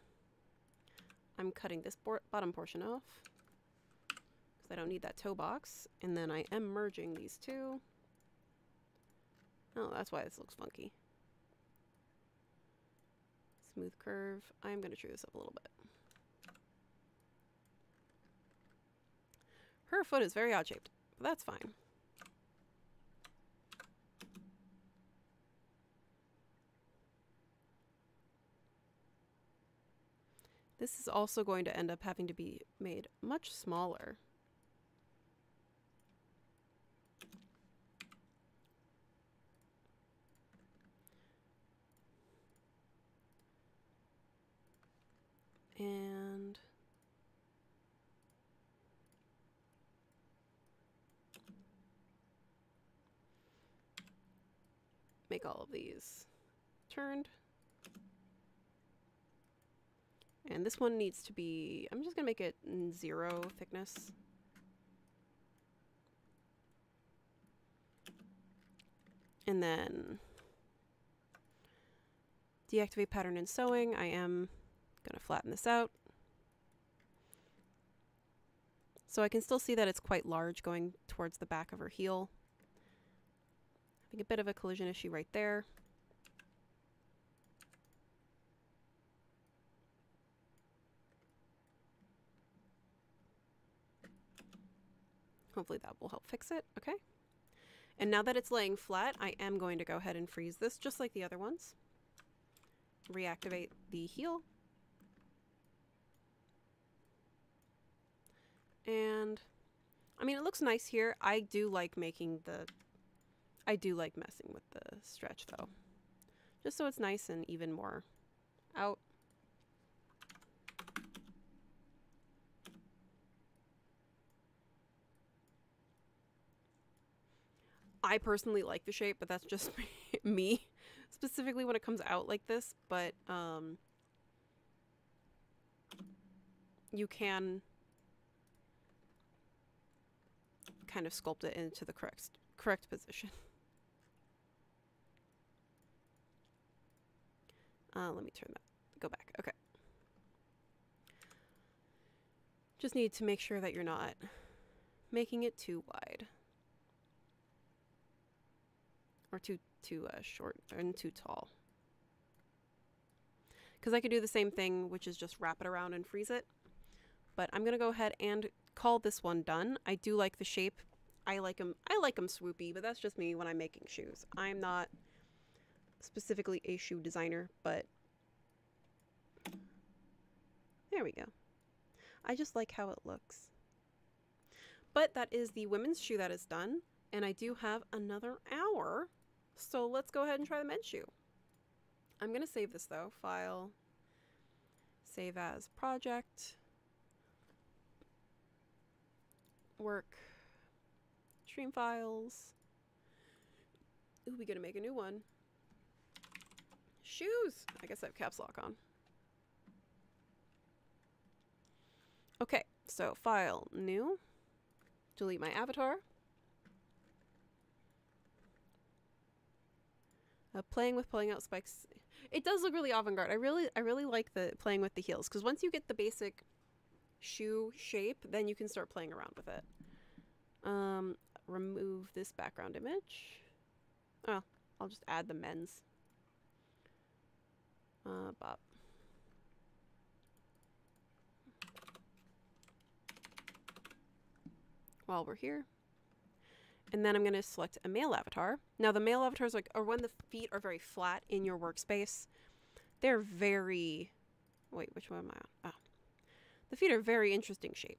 I'm cutting this bottom portion off because I don't need that toe box. And then I am merging these two. Oh, that's why this looks funky. Smooth curve. I'm going to true this up a little bit. Her foot is very odd shaped, but that's fine. This is also going to end up having to be made much smaller. And make all of these turned. And this one needs to be, I'm just going to make it zero thickness. And then deactivate pattern and sewing. I am going to flatten this out. So I can still see that it's quite large going towards the back of her heel. Think a bit of a collision issue right there. Hopefully that will help fix it. Okay. And now that it's laying flat, I am going to go ahead and freeze this just like the other ones. Reactivate the heel. And I mean, it looks nice here. I do like making the, I do like messing with the stretch though. Just so it's nice and even more out. I personally like the shape, but that's just me, specifically when it comes out like this. But um, you can kind of sculpt it into the correct correct position. Uh, let me turn that, go back. Okay. Just need to make sure that you're not making it too wide. Or too, too uh, short and too tall. Because I could do the same thing, which is just wrap it around and freeze it. But I'm going to go ahead and call this one done. I do like the shape. I like them. I like them swoopy, but that's just me when I'm making shoes. I'm not specifically a shoe designer, but there we go. I just like how it looks. But that is the women's shoe that is done, and I do have another hour, so let's go ahead and try the men's shoe. I'm going to save this though. File, save as project, work, stream files. Ooh, we to make a new one. Shoes! I guess I have caps lock on. Okay, so file, new, delete my avatar. Uh, playing with pulling out spikes. It does look really avant-garde. I really, I really like the playing with the heels because once you get the basic shoe shape, then you can start playing around with it. Um, remove this background image. Oh, I'll just add the men's. Uh, bop. While we're here. And then I'm going to select a male avatar. Now the male avatars, like, or when the feet are very flat in your workspace, they're very, wait, which one am I on? Oh. The feet are very interesting shape.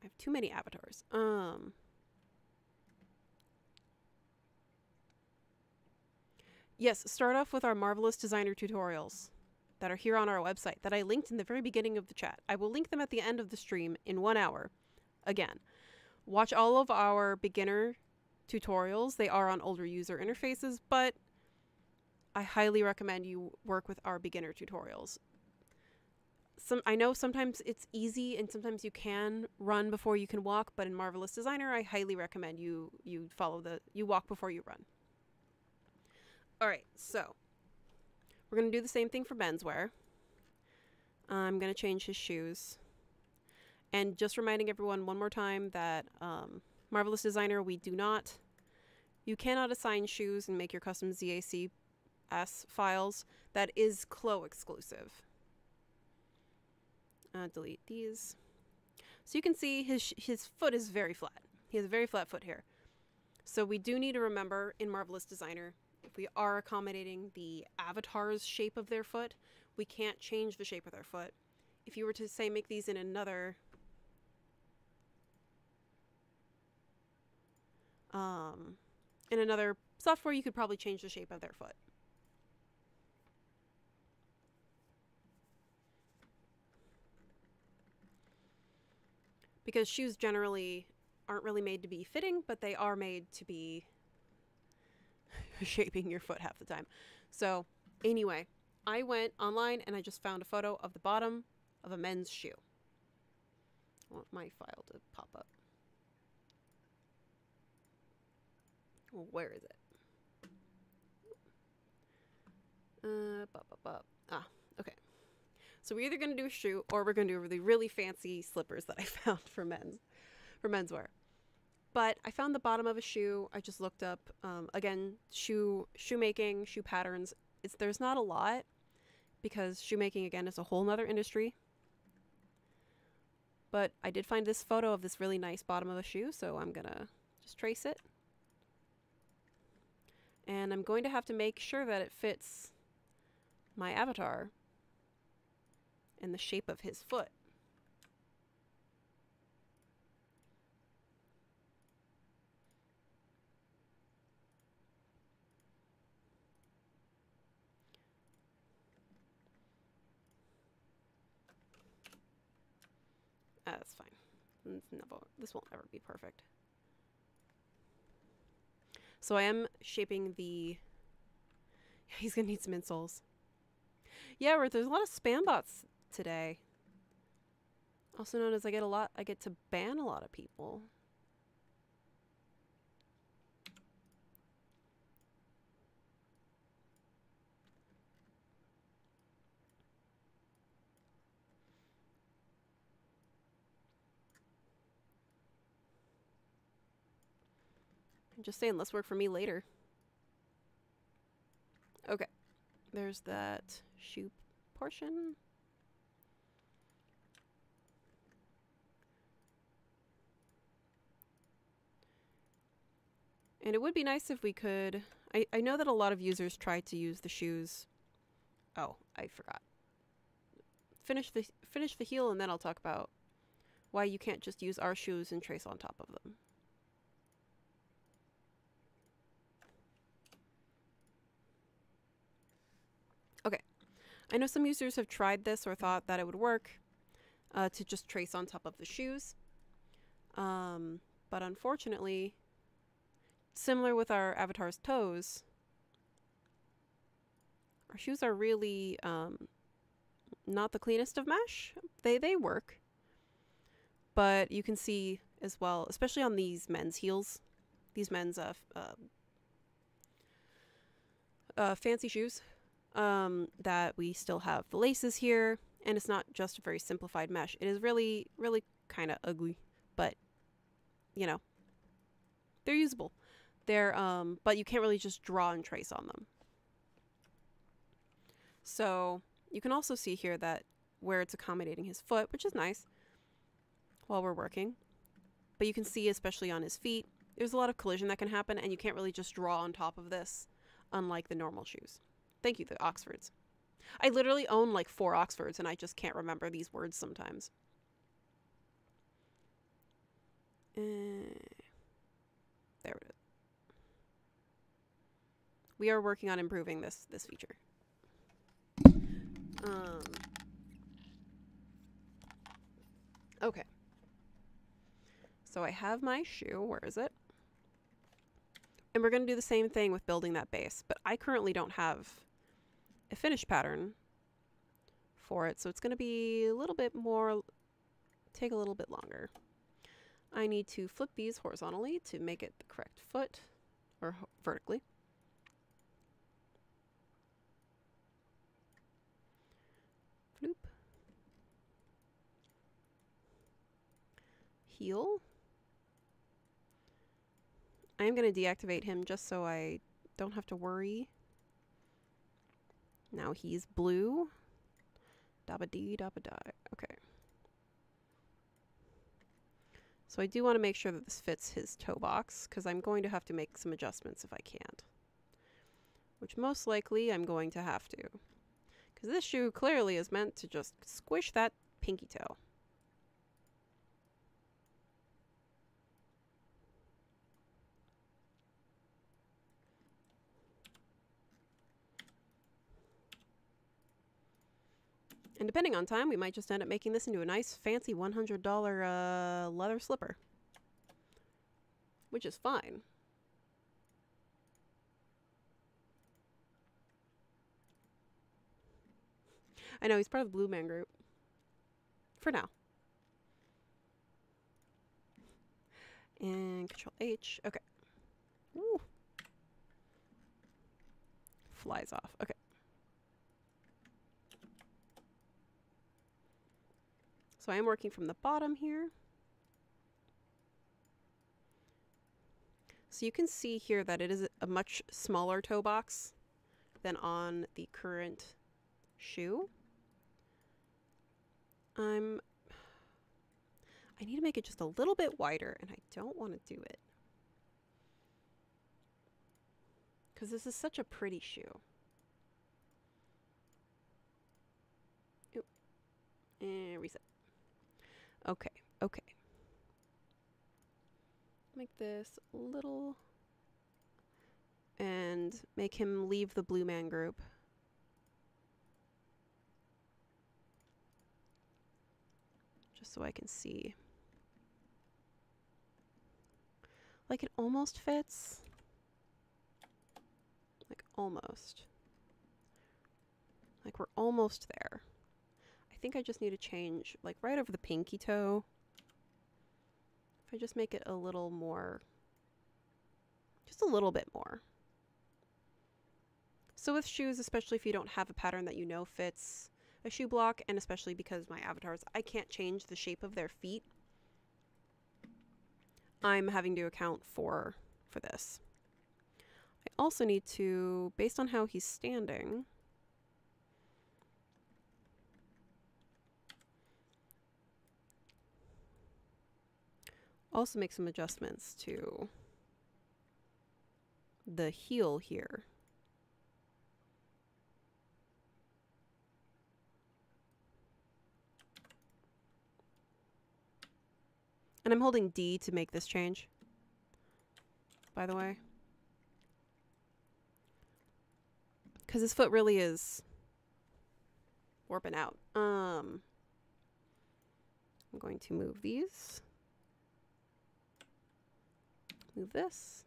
I have too many avatars. Um, Yes, start off with our marvelous designer tutorials that are here on our website that I linked in the very beginning of the chat. I will link them at the end of the stream in one hour. Again, watch all of our beginner tutorials. They are on older user interfaces, but I highly recommend you work with our beginner tutorials. Some I know sometimes it's easy and sometimes you can run before you can walk, but in Marvelous Designer, I highly recommend you you follow the you walk before you run. All right, so we're going to do the same thing for Ben's wear. I'm going to change his shoes. And just reminding everyone one more time that um, Marvelous Designer, we do not, you cannot assign shoes and make your custom ZACS files. That is Clo exclusive. Uh, delete these. So you can see his, his foot is very flat. He has a very flat foot here. So we do need to remember in Marvelous Designer we are accommodating the avatar's shape of their foot, we can't change the shape of their foot. If you were to say make these in another um, in another software, you could probably change the shape of their foot. Because shoes generally aren't really made to be fitting, but they are made to be shaping your foot half the time. So, anyway, I went online and I just found a photo of the bottom of a men's shoe. I want my file to pop up. Well, where is it? Uh, bop, bop, bop. Ah, okay. So we're either going to do a shoe or we're going to do the really fancy slippers that I found for men's, for menswear. But I found the bottom of a shoe. I just looked up um, again shoe shoemaking, shoe patterns. It's there's not a lot because shoemaking again is a whole nother industry. But I did find this photo of this really nice bottom of a shoe, so I'm gonna just trace it. And I'm going to have to make sure that it fits my avatar and the shape of his foot. Uh, that's fine. Never, this won't ever be perfect. So I am shaping the... He's going to need some insoles. Yeah, Ruth, there's a lot of spam bots today. Also known as I get a lot I get to ban a lot of people. I'm just saying, less work for me later. Okay. There's that shoe portion. And it would be nice if we could... I, I know that a lot of users try to use the shoes... Oh, I forgot. Finish the finish the heel and then I'll talk about why you can't just use our shoes and trace on top of them. Okay. I know some users have tried this or thought that it would work uh, to just trace on top of the shoes. Um, but unfortunately, similar with our avatar's toes, our shoes are really um, not the cleanest of mesh. They they work, but you can see as well, especially on these men's heels, these men's uh, uh, uh, fancy shoes, um, that we still have the laces here, and it's not just a very simplified mesh. It is really, really kind of ugly, but you know, they're usable. They're um, but you can't really just draw and trace on them. So you can also see here that where it's accommodating his foot, which is nice while we're working. But you can see, especially on his feet, there's a lot of collision that can happen, and you can't really just draw on top of this, unlike the normal shoes. Thank you, the Oxfords. I literally own like four Oxfords, and I just can't remember these words sometimes. Uh, there it is. We are working on improving this this feature. Um, okay. So I have my shoe. Where is it? And we're going to do the same thing with building that base. But I currently don't have a finish pattern for it. So it's going to be a little bit more, take a little bit longer. I need to flip these horizontally to make it the correct foot, or vertically. Floop. Heel. I am going to deactivate him just so I don't have to worry. Now he's blue. Dabba dee, dabba die. Okay. So I do want to make sure that this fits his toe box because I'm going to have to make some adjustments if I can't. Which most likely I'm going to have to. Because this shoe clearly is meant to just squish that pinky toe. And depending on time, we might just end up making this into a nice fancy $100 uh, leather slipper. Which is fine. I know, he's part of the Blue Man Group. For now. And Control H. Okay. Woo. Flies off. Okay. So I am working from the bottom here. So you can see here that it is a much smaller toe box than on the current shoe. I'm I need to make it just a little bit wider and I don't want to do it. Cuz this is such a pretty shoe. Oop. And reset. Okay, okay. Make this little and make him leave the blue man group. Just so I can see. Like it almost fits. Like almost. Like we're almost there. I think I just need to change, like right over the pinky toe. If I just make it a little more, just a little bit more. So with shoes, especially if you don't have a pattern that you know fits a shoe block, and especially because my avatars, I can't change the shape of their feet. I'm having to account for for this. I also need to, based on how he's standing, also make some adjustments to the heel here. And I'm holding D to make this change, by the way. Because his foot really is warping out. Um, I'm going to move these. Move this.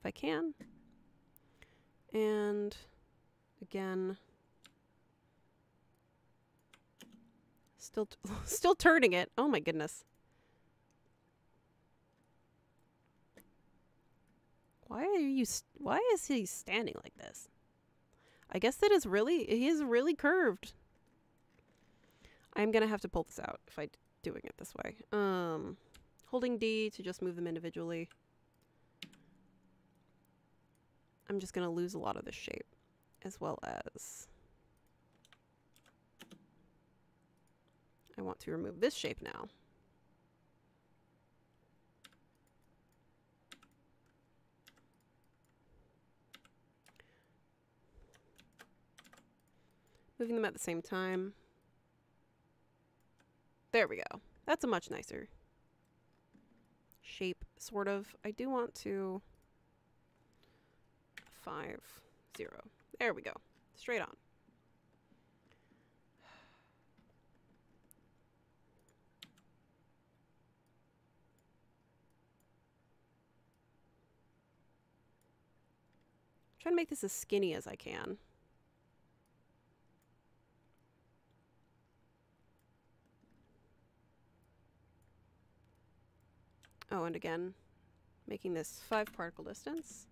If I can. And again, Still, still turning it. Oh my goodness. Why are you? Why is he standing like this? I guess that is really. He is really curved. I'm gonna have to pull this out if I doing it this way. Um, holding D to just move them individually. I'm just gonna lose a lot of this shape, as well as I want to remove this shape now. Moving them at the same time. There we go. That's a much nicer shape, sort of. I do want to... Five, zero. There we go. Straight on. Trying to make this as skinny as I can. Oh, and again, making this five particle distance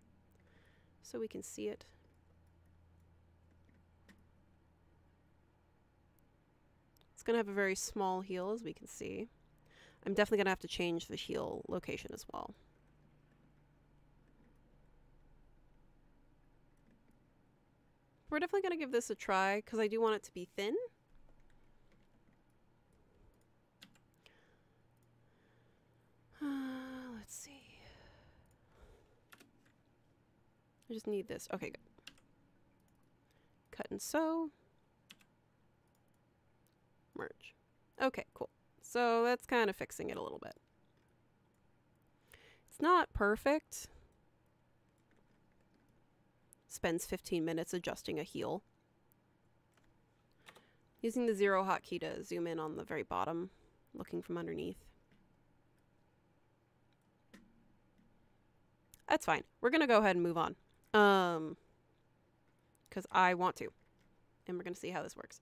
so we can see it. It's going to have a very small heel, as we can see. I'm definitely going to have to change the heel location as well. We're definitely going to give this a try because I do want it to be thin. Uh, let's see. I just need this. Okay, good. Cut and sew. Merge. Okay, cool. So that's kind of fixing it a little bit. It's not perfect spends 15 minutes adjusting a heel. Using the zero hotkey to zoom in on the very bottom, looking from underneath. That's fine. We're going to go ahead and move on. Um, because I want to. And we're going to see how this works.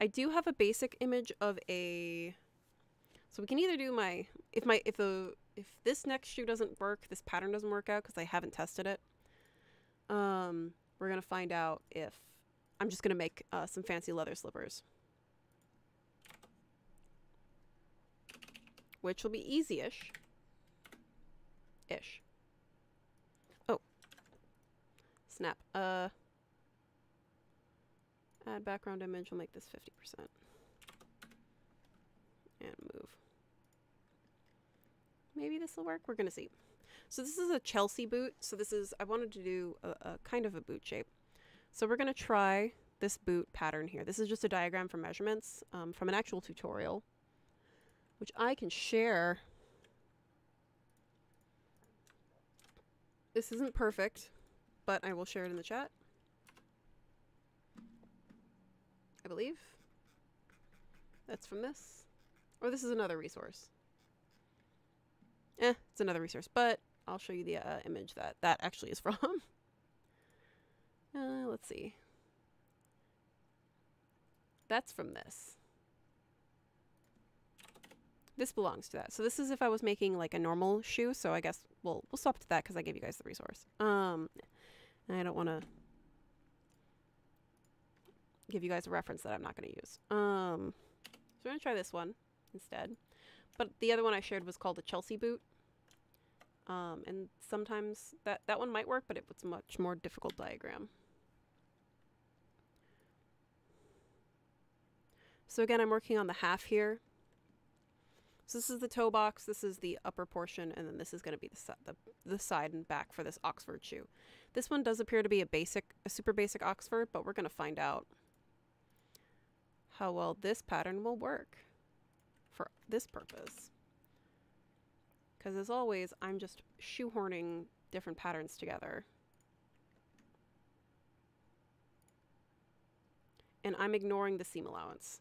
I do have a basic image of a... So we can either do my... If my if the if this next shoe doesn't work, this pattern doesn't work out because I haven't tested it, um, we're going to find out if I'm just going to make uh, some fancy leather slippers. Which will be easy-ish. Ish. Oh. Snap. Uh, add background image. We'll make this 50%. And move. Maybe this will work. We're going to see. So this is a Chelsea boot. So this is, I wanted to do a, a kind of a boot shape. So we're going to try this boot pattern here. This is just a diagram for measurements um, from an actual tutorial, which I can share. This isn't perfect, but I will share it in the chat. I believe. That's from this. Or this is another resource. Eh, it's another resource, but I'll show you the uh, image that that actually is from. uh, let's see. That's from this. This belongs to that. So this is if I was making like a normal shoe. So I guess we'll we'll swap to that because I gave you guys the resource. Um, and I don't want to give you guys a reference that I'm not going to use. Um, so we're going to try this one instead. But the other one I shared was called the Chelsea boot. Um, and sometimes that, that one might work, but it was a much more difficult diagram. So again, I'm working on the half here. So this is the toe box, this is the upper portion, and then this is going to be the, the, the side and back for this Oxford shoe. This one does appear to be a basic, a super basic Oxford, but we're going to find out how well this pattern will work for this purpose. Because as always, I'm just shoehorning different patterns together. And I'm ignoring the seam allowance.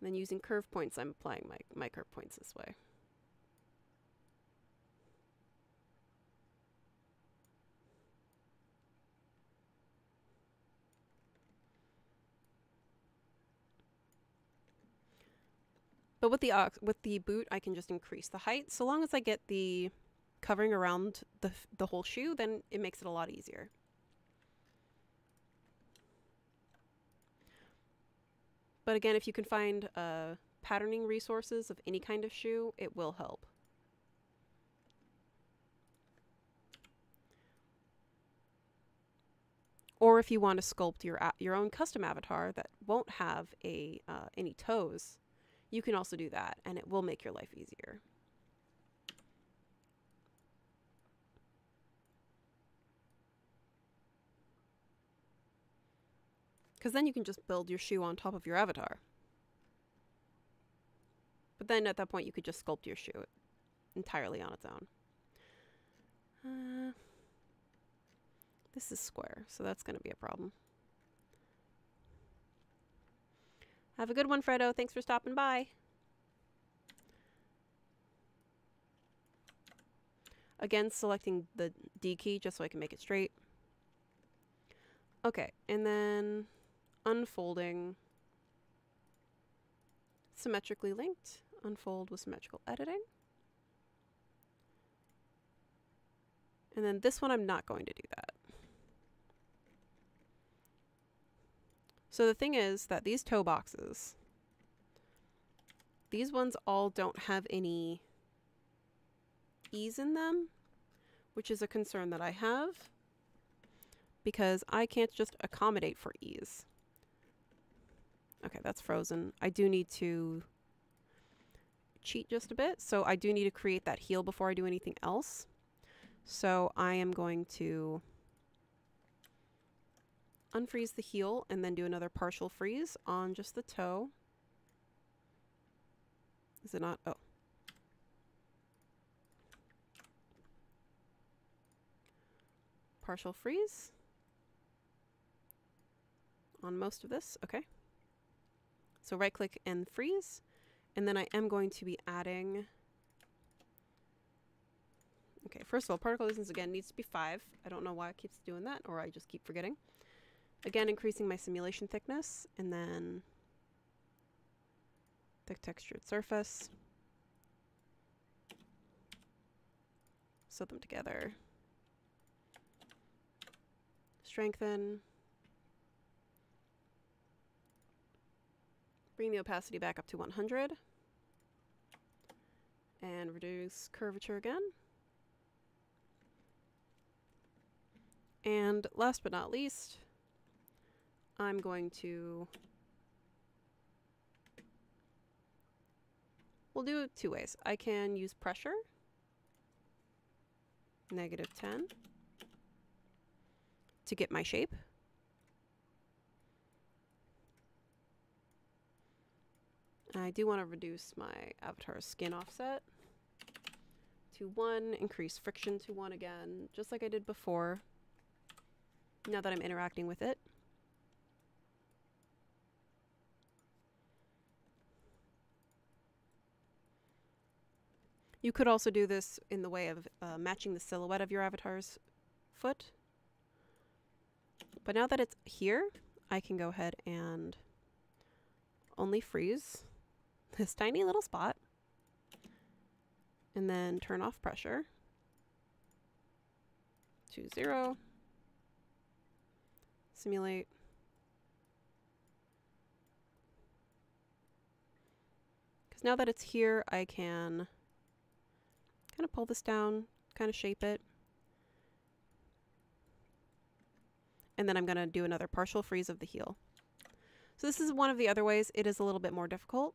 And then using curve points, I'm applying my, my curve points this way. But with the with the boot, I can just increase the height. So long as I get the covering around the, the whole shoe, then it makes it a lot easier. But again, if you can find uh, patterning resources of any kind of shoe, it will help. Or if you want to sculpt your your own custom avatar that won't have a uh, any toes, you can also do that and it will make your life easier. Because then you can just build your shoe on top of your avatar. But then at that point, you could just sculpt your shoe entirely on its own. Uh, this is square, so that's going to be a problem. Have a good one, Fredo. Thanks for stopping by. Again, selecting the D key just so I can make it straight. Okay, and then unfolding symmetrically linked, unfold with symmetrical editing. And then this one, I'm not going to do that. So the thing is that these toe boxes, these ones all don't have any ease in them, which is a concern that I have because I can't just accommodate for ease. Okay, that's frozen. I do need to cheat just a bit. So I do need to create that heel before I do anything else. So I am going to unfreeze the heel and then do another partial freeze on just the toe. Is it not? Oh. Partial freeze on most of this. Okay. So right click and freeze. And then I am going to be adding Okay, first of all, particle distance again needs to be 5. I don't know why it keeps doing that, or I just keep forgetting. Again, increasing my simulation thickness, and then thick textured surface. Sew them together. Strengthen. Bring the opacity back up to 100. And reduce curvature again. And last but not least, I'm going to... We'll do it two ways. I can use pressure, negative 10, to get my shape. I do want to reduce my avatar's skin offset to 1, increase friction to 1 again, just like I did before, now that I'm interacting with it. You could also do this in the way of uh, matching the silhouette of your avatar's foot. But now that it's here, I can go ahead and only freeze this tiny little spot and then turn off pressure to zero, simulate, because now that it's here, I can kind of pull this down, kind of shape it, and then I'm going to do another partial freeze of the heel. So this is one of the other ways. It is a little bit more difficult.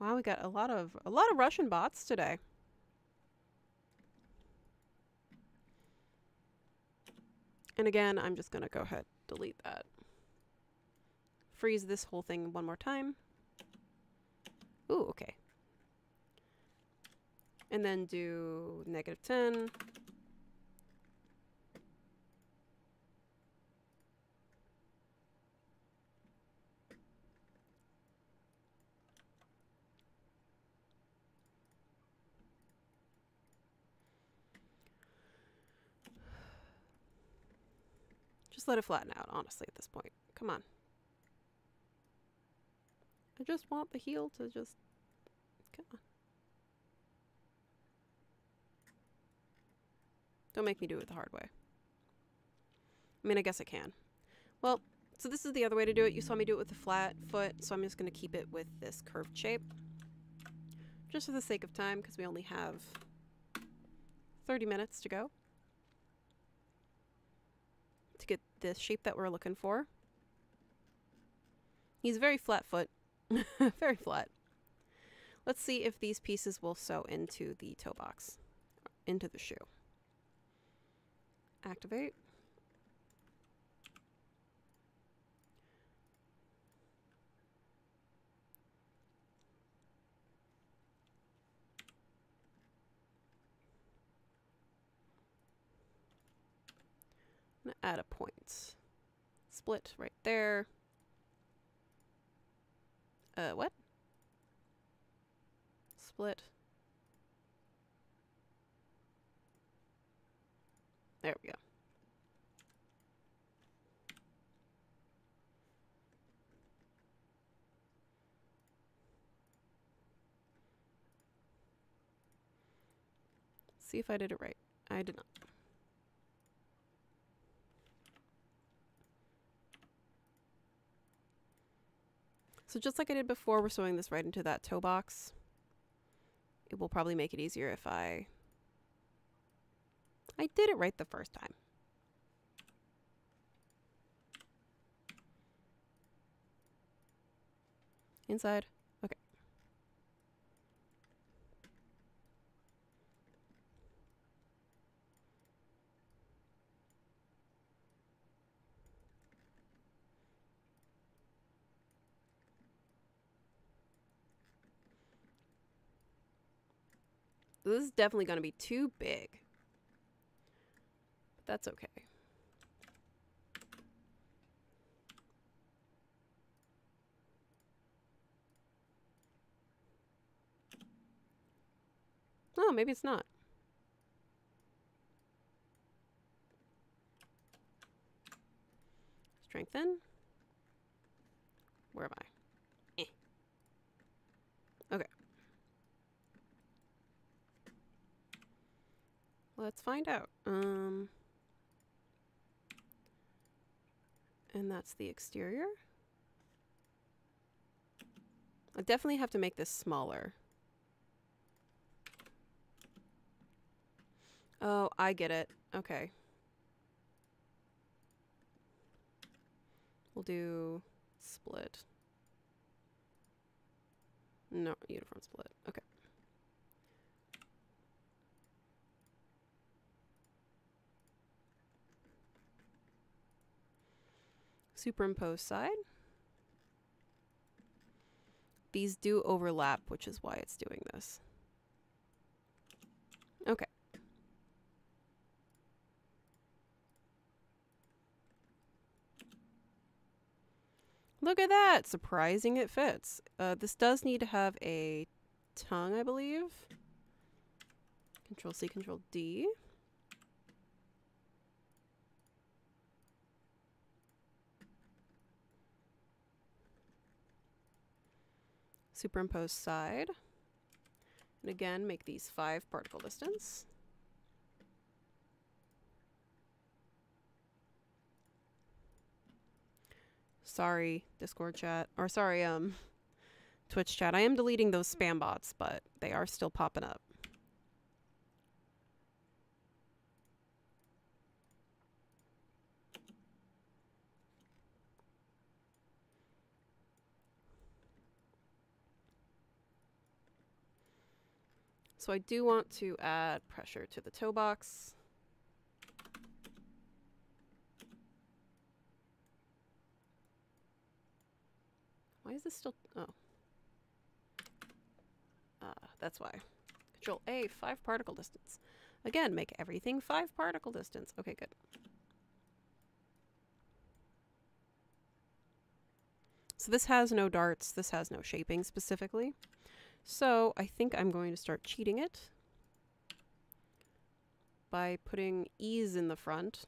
Wow, we got a lot of a lot of Russian bots today. And again, I'm just going to go ahead delete that. Freeze this whole thing one more time. Ooh, okay. And then do negative 10. Just let it flatten out, honestly, at this point. Come on. I just want the heel to just... Come on. Don't make me do it the hard way. I mean, I guess I can. Well, so this is the other way to do it. You saw me do it with the flat foot, so I'm just going to keep it with this curved shape. Just for the sake of time, because we only have 30 minutes to go to get the shape that we're looking for. He's very flat foot. very flat. Let's see if these pieces will sew into the toe box, into the shoe. Activate. I'm to add a point. Split right there. Uh, what? Split. There we go. See if I did it right. I did not. So just like I did before, we're sewing this right into that toe box. It will probably make it easier if I... I did it right the first time. Inside. This is definitely going to be too big. But that's okay. Oh, maybe it's not. Strengthen. Where am I? Eh. Okay. Let's find out. Um, and that's the exterior. I definitely have to make this smaller. Oh, I get it. Okay. We'll do split. No, uniform split. Okay. Superimpose side. These do overlap, which is why it's doing this. Okay. Look at that! Surprising it fits. Uh, this does need to have a tongue, I believe. Control C, Control D. Superimpose side. And again, make these five particle distance. Sorry, Discord chat. Or sorry, um, Twitch chat. I am deleting those spam bots, but they are still popping up. So I do want to add pressure to the toe box. Why is this still... Oh. Uh, that's why. Control A, 5 particle distance. Again, make everything 5 particle distance. Okay, good. So this has no darts. This has no shaping specifically. So I think I'm going to start cheating it by putting ease in the front.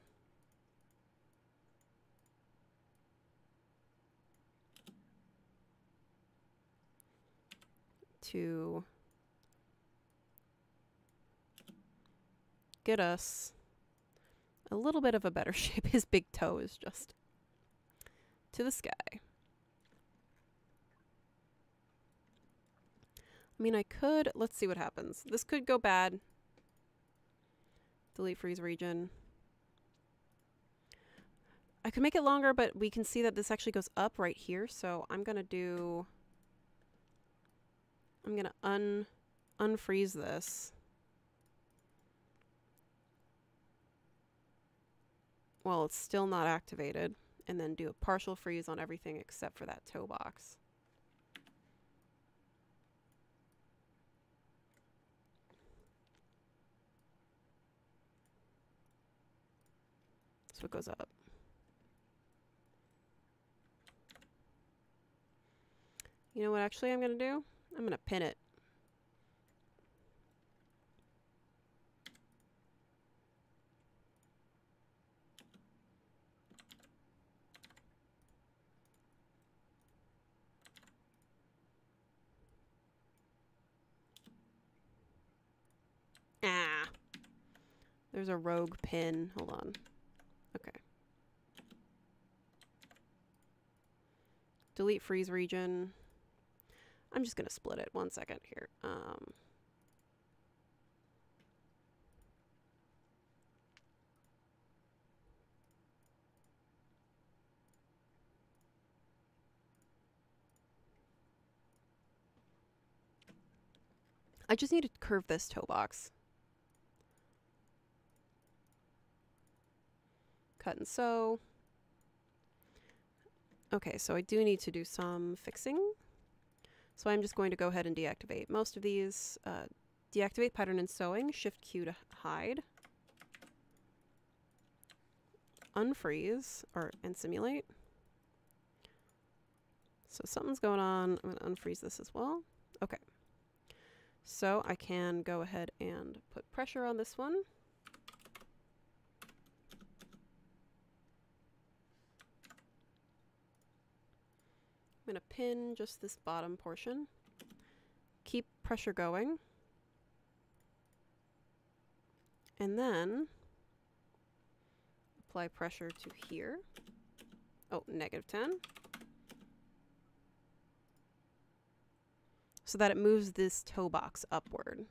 to get us a little bit of a better shape. His big toe is just to the sky. I mean, I could, let's see what happens. This could go bad. Delete freeze region. I could make it longer, but we can see that this actually goes up right here. So I'm going to do I'm going to un unfreeze this. Well, it's still not activated. And then do a partial freeze on everything except for that toe box. It goes up. You know what actually I'm going to do? I'm going to pin it. Ah. There's a rogue pin. Hold on. Okay. Delete freeze region. I'm just going to split it one second here. Um, I just need to curve this toe box. Cut and sew. Okay, so I do need to do some fixing. So I'm just going to go ahead and deactivate most of these. Uh, deactivate pattern and sewing, shift Q to hide. Unfreeze, or and simulate. So something's going on. I'm going to unfreeze this as well. Okay. So I can go ahead and put pressure on this one. I'm going to pin just this bottom portion. Keep pressure going. And then apply pressure to here. Oh, negative 10. So that it moves this toe box upward.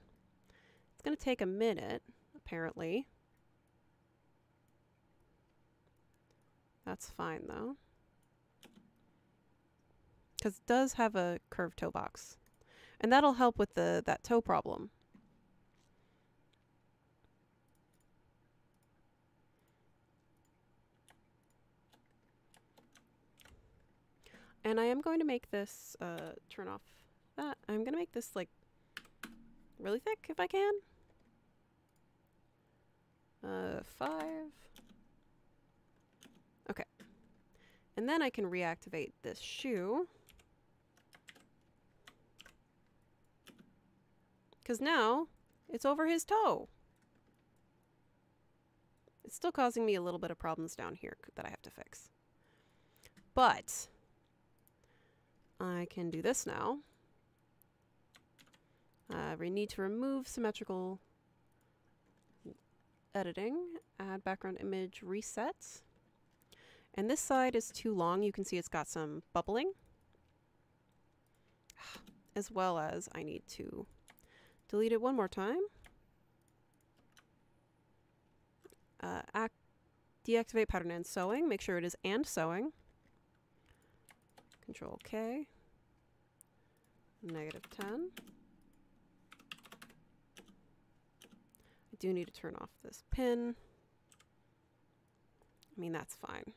It's going to take a minute, apparently. That's fine, though because it does have a curved toe box. And that'll help with the that toe problem. And I am going to make this, uh, turn off that. I'm going to make this, like, really thick if I can. Uh, five. Okay. And then I can reactivate this shoe. Because now it's over his toe. It's still causing me a little bit of problems down here that I have to fix. But I can do this now. Uh, we need to remove symmetrical editing, add background image reset. And this side is too long. You can see it's got some bubbling. As well as I need to delete it one more time. Uh, act deactivate pattern and sewing. Make sure it is and sewing. Control K. Negative 10. I do need to turn off this pin. I mean, that's fine.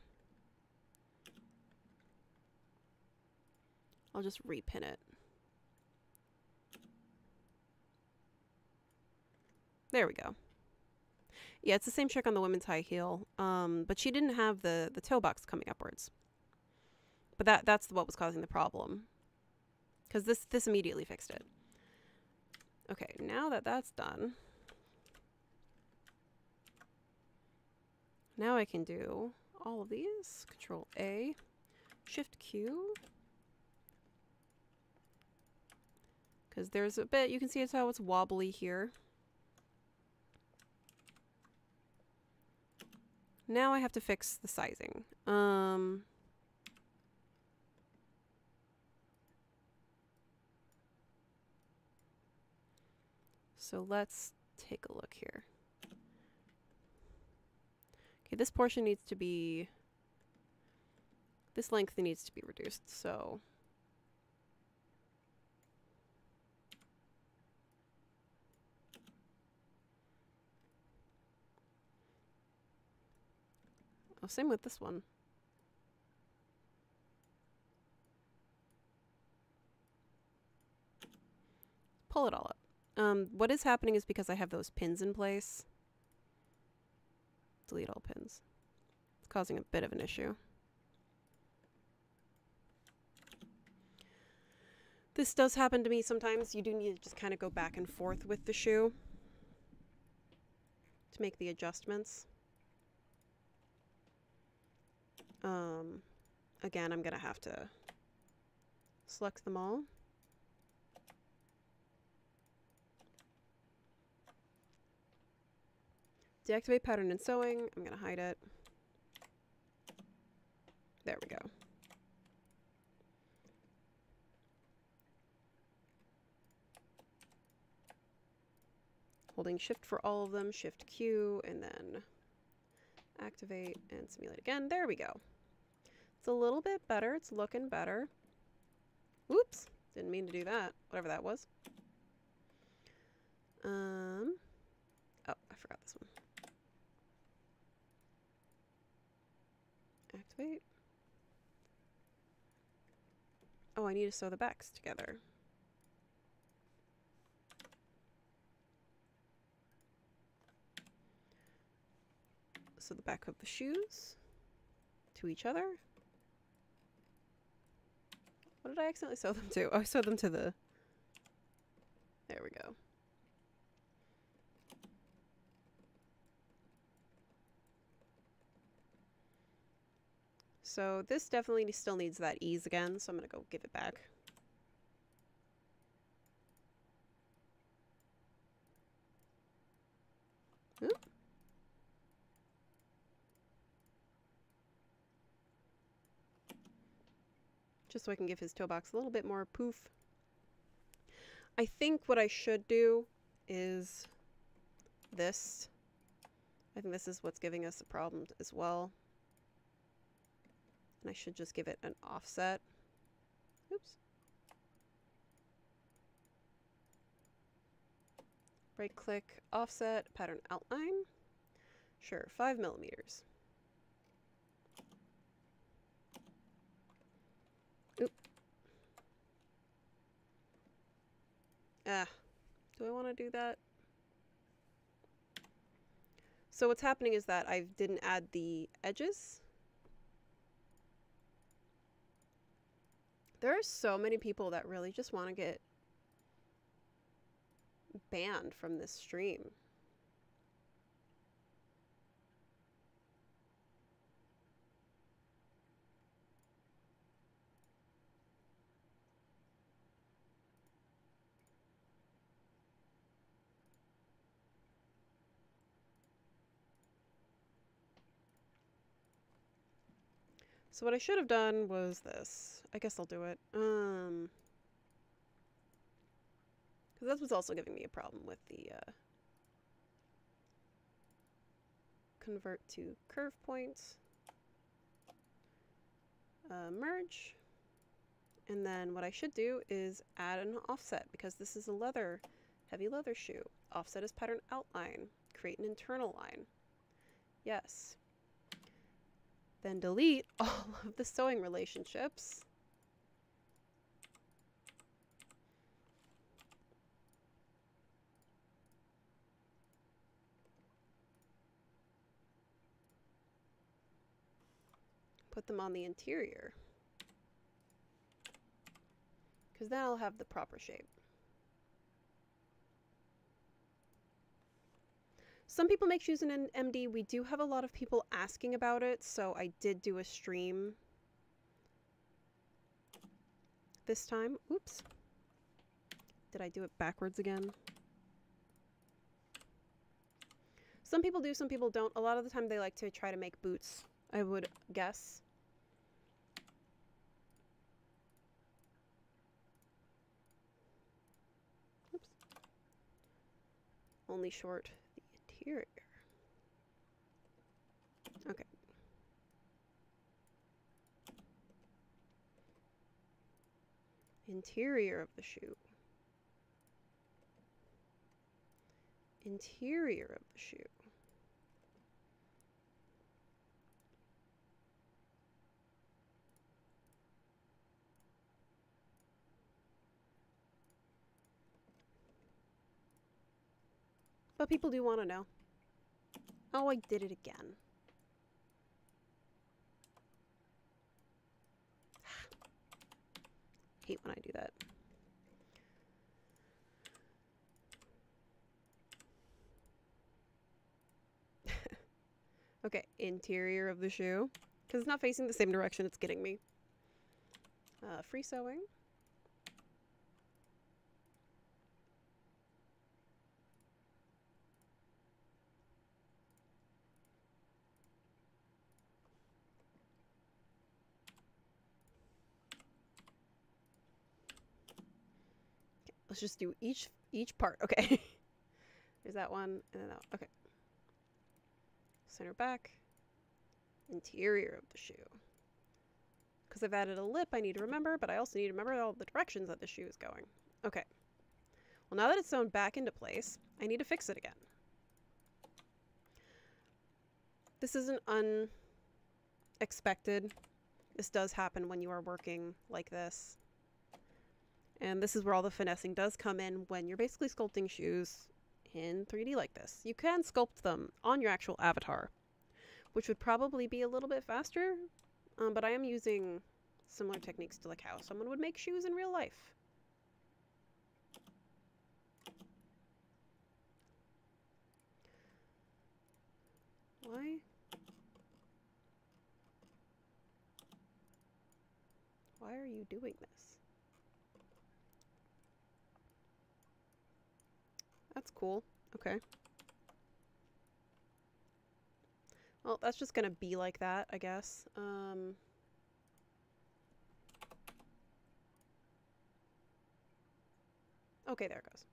I'll just repin it. There we go. Yeah, it's the same trick on the women's high heel, um, but she didn't have the, the toe box coming upwards. But that that's what was causing the problem. Because this, this immediately fixed it. Okay, now that that's done, now I can do all of these. Control A, Shift Q. Because there's a bit, you can see it's how it's wobbly here. Now I have to fix the sizing. Um, so let's take a look here. Okay, this portion needs to be, this length needs to be reduced, so Oh, same with this one. Pull it all up. Um, what is happening is because I have those pins in place. Delete all pins. It's causing a bit of an issue. This does happen to me sometimes. You do need to just kind of go back and forth with the shoe to make the adjustments. Um, again, I'm going to have to select them all. Deactivate pattern and sewing. I'm going to hide it. There we go. Holding shift for all of them, shift Q, and then activate and simulate again. There we go. It's a little bit better. It's looking better. Oops. Didn't mean to do that. Whatever that was. Um. Oh, I forgot this one. Activate. Oh, I need to sew the backs together. So the back of the shoes to each other. What did I accidentally sew them to? Oh, I sewed them to the... There we go. So this definitely still needs that ease again, so I'm going to go give it back. Oop. Just so I can give his toe box a little bit more poof. I think what I should do is this. I think this is what's giving us a problem as well. And I should just give it an offset. Oops. Right click, offset, pattern outline. Sure, five millimeters. Ah, do I want to do that? So what's happening is that I didn't add the edges. There are so many people that really just want to get banned from this stream. So what I should have done was this. I guess I'll do it. Um, because that was also giving me a problem with the uh, convert to curve points, uh, merge, and then what I should do is add an offset because this is a leather, heavy leather shoe. Offset is pattern outline. Create an internal line. Yes. Then delete all of the sewing relationships. Put them on the interior. Because then I'll have the proper shape. Some people make shoes in an MD. We do have a lot of people asking about it, so I did do a stream this time. Oops. Did I do it backwards again? Some people do, some people don't. A lot of the time they like to try to make boots, I would guess. Oops. Only short interior. Okay. Interior of the shoe. Interior of the shoe. But people do want to know. Oh, I did it again. Hate when I do that. okay, interior of the shoe. Because it's not facing the same direction it's getting me. Uh, free sewing. Let's just do each each part. Okay. There's that one, and then that. Okay. Center back. Interior of the shoe. Because I've added a lip I need to remember, but I also need to remember all the directions that the shoe is going. Okay. Well, now that it's sewn back into place, I need to fix it again. This isn't unexpected. This does happen when you are working like this. And this is where all the finessing does come in when you're basically sculpting shoes in 3D like this. You can sculpt them on your actual avatar, which would probably be a little bit faster, um, but I am using similar techniques to like how someone would make shoes in real life. Why? Why are you doing this? That's cool. Okay. Well, that's just gonna be like that, I guess. Um... Okay, there it goes.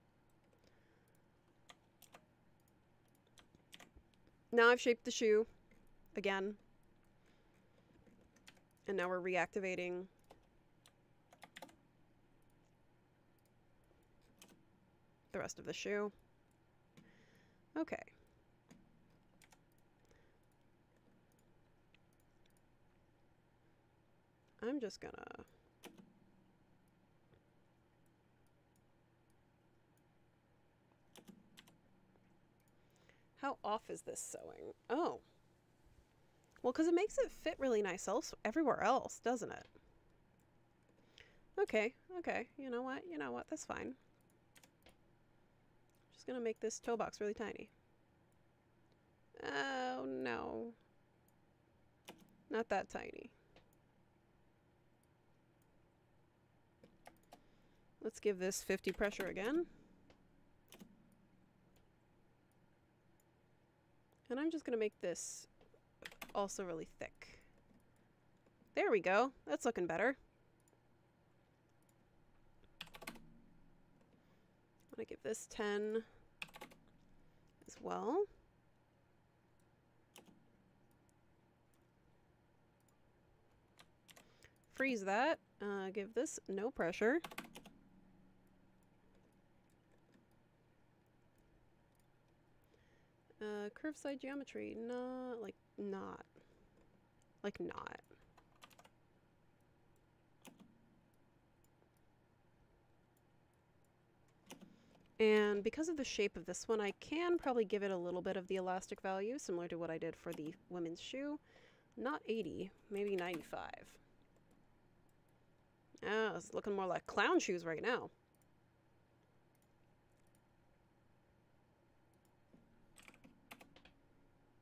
Now I've shaped the shoe again. And now we're reactivating the rest of the shoe. Okay. I'm just gonna... How off is this sewing? Oh. Well, because it makes it fit really nice else everywhere else, doesn't it? Okay, okay. You know what? You know what? That's fine. Just gonna make this toe box really tiny. Oh, no. Not that tiny. Let's give this 50 pressure again. And I'm just going to make this also really thick. There we go. That's looking better. I'm going to give this 10 as well. Freeze that. Uh, give this no pressure. Uh, curve side geometry, not like not. Like not. And because of the shape of this one, I can probably give it a little bit of the elastic value, similar to what I did for the women's shoe. Not 80, maybe 95. Ah, it's looking more like clown shoes right now.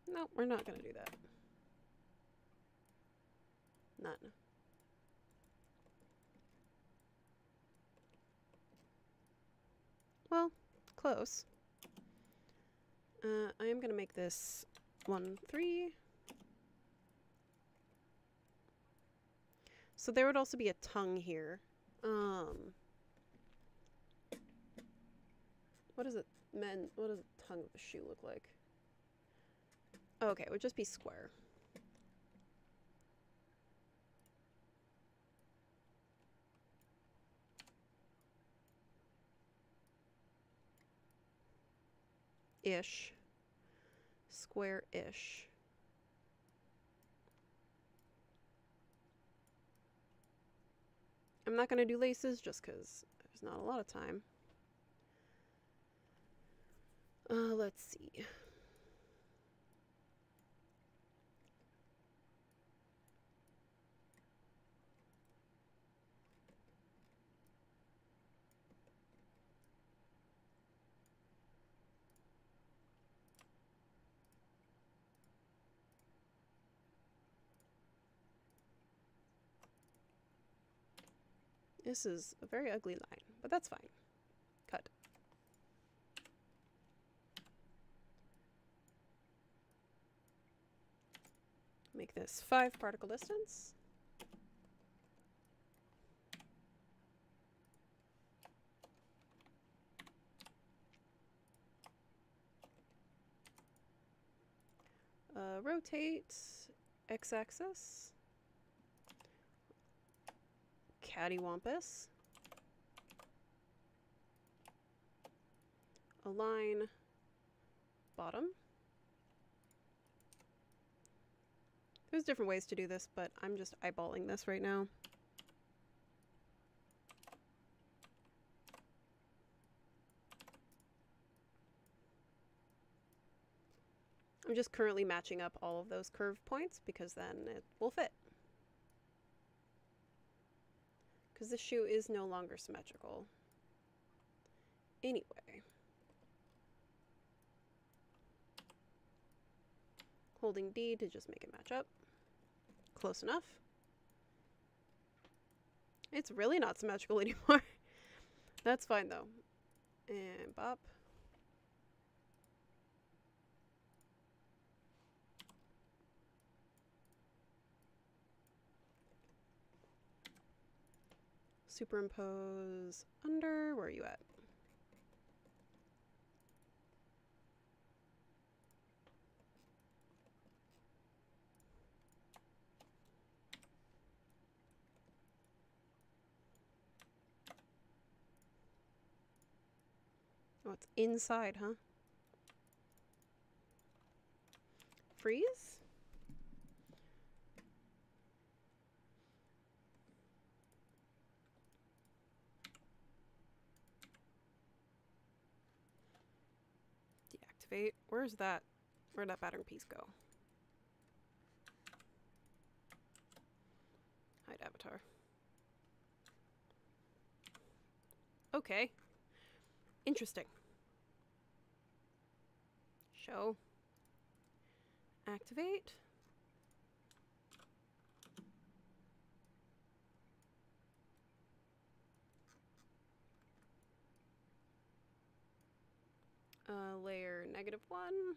No, we're not going to do that. None. Well, close. Uh, I am going to make this 1, 3. So there would also be a tongue here. Um, what does it, men, what does the tongue of the shoe look like? Okay, it would just be square. Ish. Square-ish. I'm not going to do laces just because there's not a lot of time. Uh, let's see. This is a very ugly line, but that's fine. Cut. Make this five particle distance. Uh, rotate x-axis cattywampus. Align bottom. There's different ways to do this, but I'm just eyeballing this right now. I'm just currently matching up all of those curve points because then it will fit. Because the shoe is no longer symmetrical. Anyway. Holding D to just make it match up. Close enough. It's really not symmetrical anymore. That's fine though. And bop. Superimpose under. Where are you at? Oh, it's inside, huh? Freeze? Where's that? Where'd that pattern piece go? Hide avatar. Okay. Interesting. Show. Activate. Uh, layer negative one.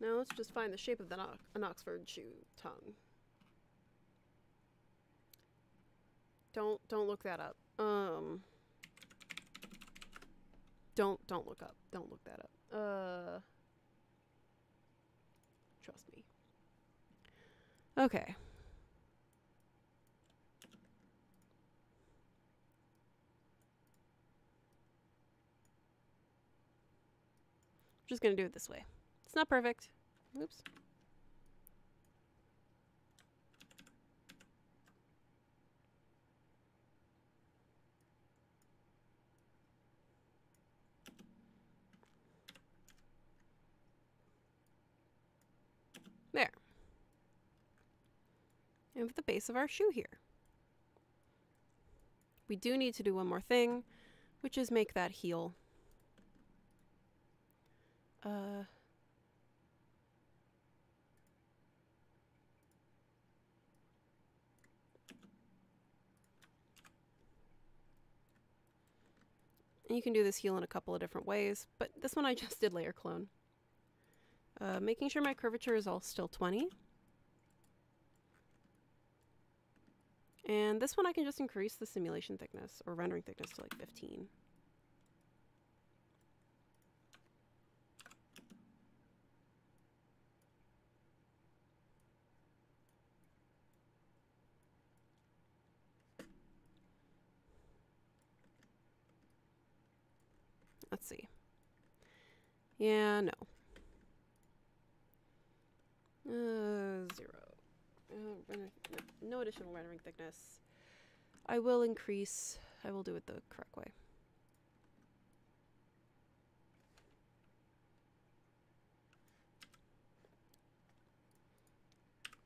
Now let's just find the shape of the no- an Oxford shoe tongue. Don't don't look that up. Um Don't don't look up. Don't look that up. Uh Trust me. Okay. just gonna do it this way. It's not perfect. Oops. There. And with the base of our shoe here. We do need to do one more thing, which is make that heel. Uh, And you can do this heel in a couple of different ways, but this one I just did layer clone. Uh, making sure my curvature is all still 20. And this one I can just increase the simulation thickness or rendering thickness to like 15. Let's see. Yeah, no. Uh, zero. Uh, no, additional rendering thickness. I will increase. I will do it the correct way.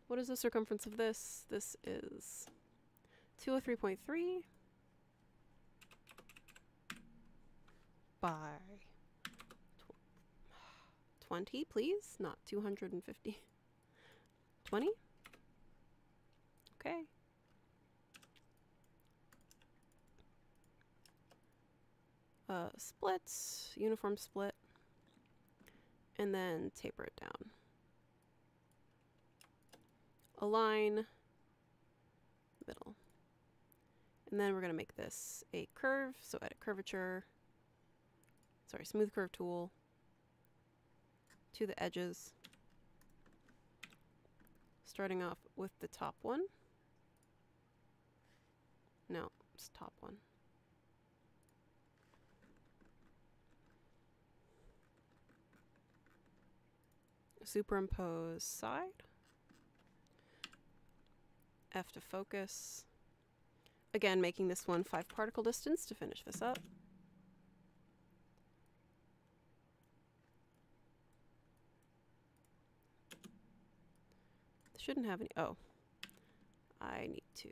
What is the circumference of this? This is 203.3 by 20, please, not 250. 20? Okay. Uh, splits, uniform split, and then taper it down. Align, middle. And then we're going to make this a curve, so edit curvature, sorry, smooth curve tool to the edges. Starting off with the top one. No, it's top one. Superimpose side. F to focus. Again, making this one five particle distance to finish this up. Shouldn't have any. Oh. I need to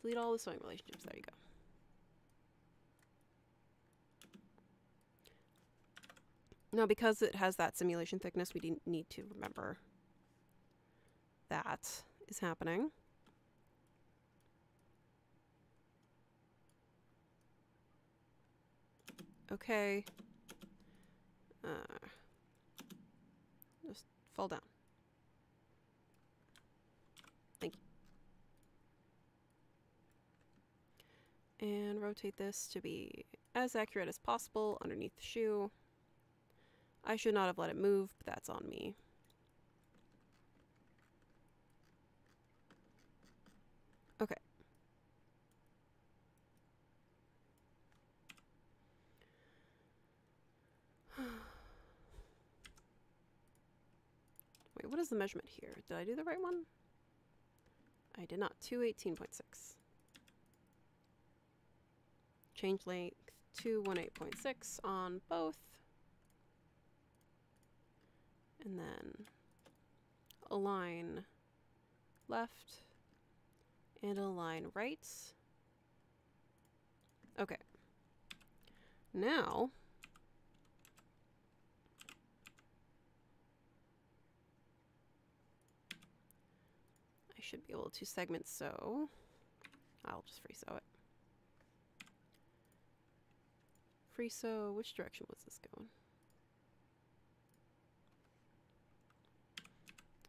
delete all the sewing relationships. There you go. Now, because it has that simulation thickness, we need to remember that is happening. Okay. Uh, just fall down. And rotate this to be as accurate as possible underneath the shoe. I should not have let it move, but that's on me. Okay. Wait, what is the measurement here? Did I do the right one? I did not. 218.6. Change length to 18.6 on both. And then align left and align right. Okay. Now, I should be able to segment sew. I'll just free sew it. Free sew, which direction was this going?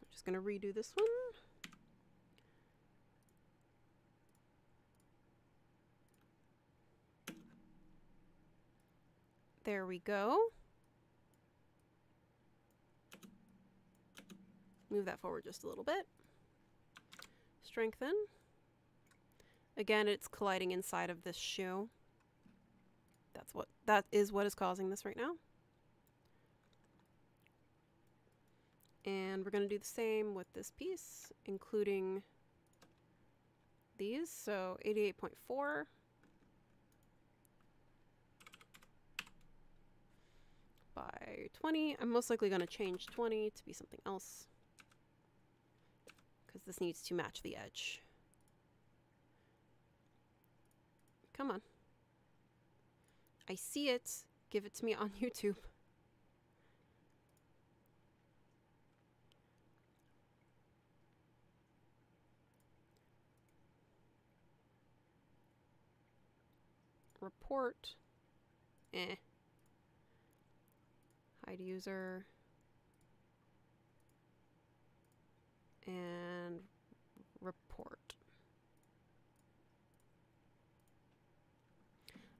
I'm just going to redo this one. There we go. Move that forward just a little bit. Strengthen. Again, it's colliding inside of this shoe. That's what that is what is causing this right now. And we're going to do the same with this piece, including these. So 88.4. by 20. I'm most likely going to change 20 to be something else because this needs to match the edge. Come on. I see it. Give it to me on YouTube. Report. Eh. Hide user. And report.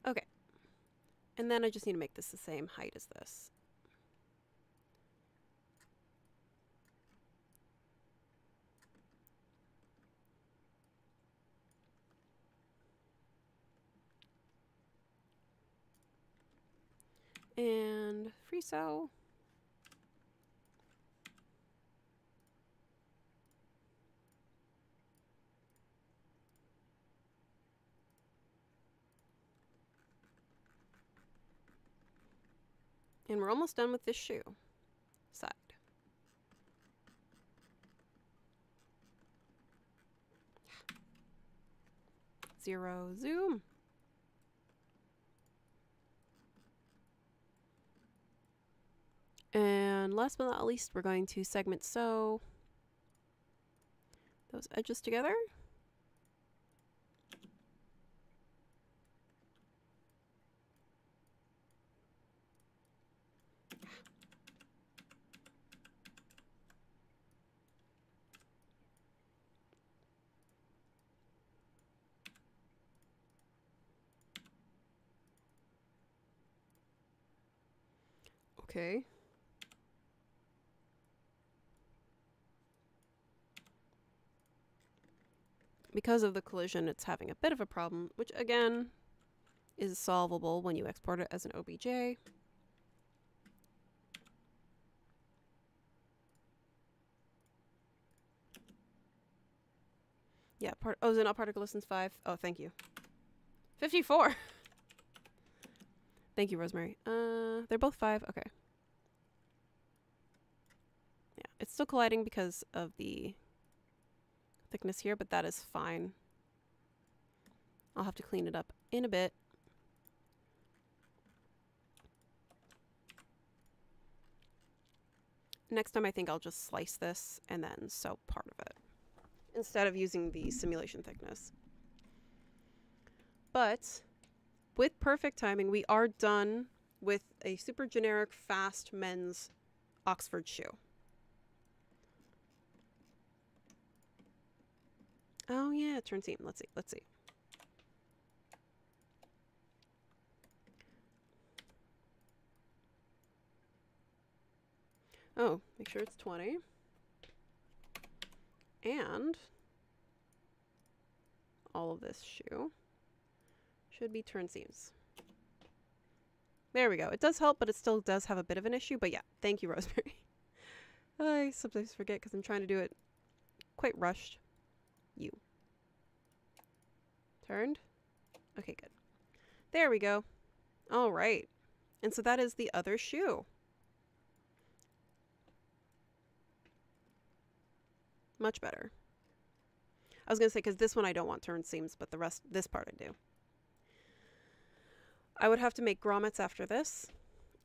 Okay. And then I just need to make this the same height as this. And free sew. And we're almost done with this shoe side. Zero zoom. And last but not least, we're going to segment sew those edges together. Okay. because of the collision, it's having a bit of a problem, which again is solvable when you export it as an OBJ. Yeah, part oh, is it not particle distance 5? Oh, thank you. 54! thank you, Rosemary. Uh, they're both 5? Okay. It's still colliding because of the thickness here, but that is fine. I'll have to clean it up in a bit. Next time I think I'll just slice this and then sew part of it instead of using the simulation thickness. But with perfect timing, we are done with a super generic fast men's Oxford shoe. Oh yeah, turn seam. Let's see. Let's see. Oh, make sure it's 20. And all of this shoe should be turn seams. There we go. It does help, but it still does have a bit of an issue. But yeah, thank you, Rosemary. I sometimes forget because I'm trying to do it quite rushed you. Turned? Okay, good. There we go. All right. And so that is the other shoe. Much better. I was going to say, because this one I don't want turned seams, but the rest, this part I do. I would have to make grommets after this,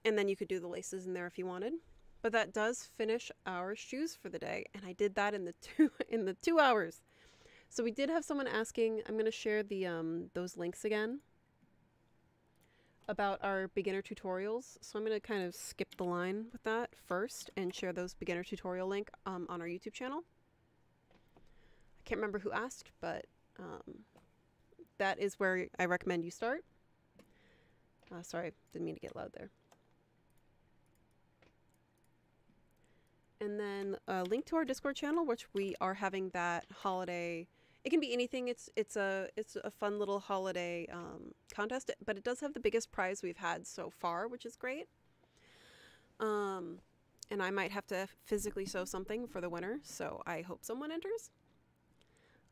and then you could do the laces in there if you wanted. But that does finish our shoes for the day, and I did that in the two in the two hours. So we did have someone asking. I'm going to share the um, those links again about our beginner tutorials. So I'm going to kind of skip the line with that first and share those beginner tutorial link um, on our YouTube channel. I can't remember who asked, but um, that is where I recommend you start. Uh, sorry, didn't mean to get loud there. And then a link to our Discord channel, which we are having that holiday. It can be anything. It's it's a it's a fun little holiday um, contest, but it does have the biggest prize we've had so far, which is great. Um, and I might have to physically sew something for the winner, so I hope someone enters.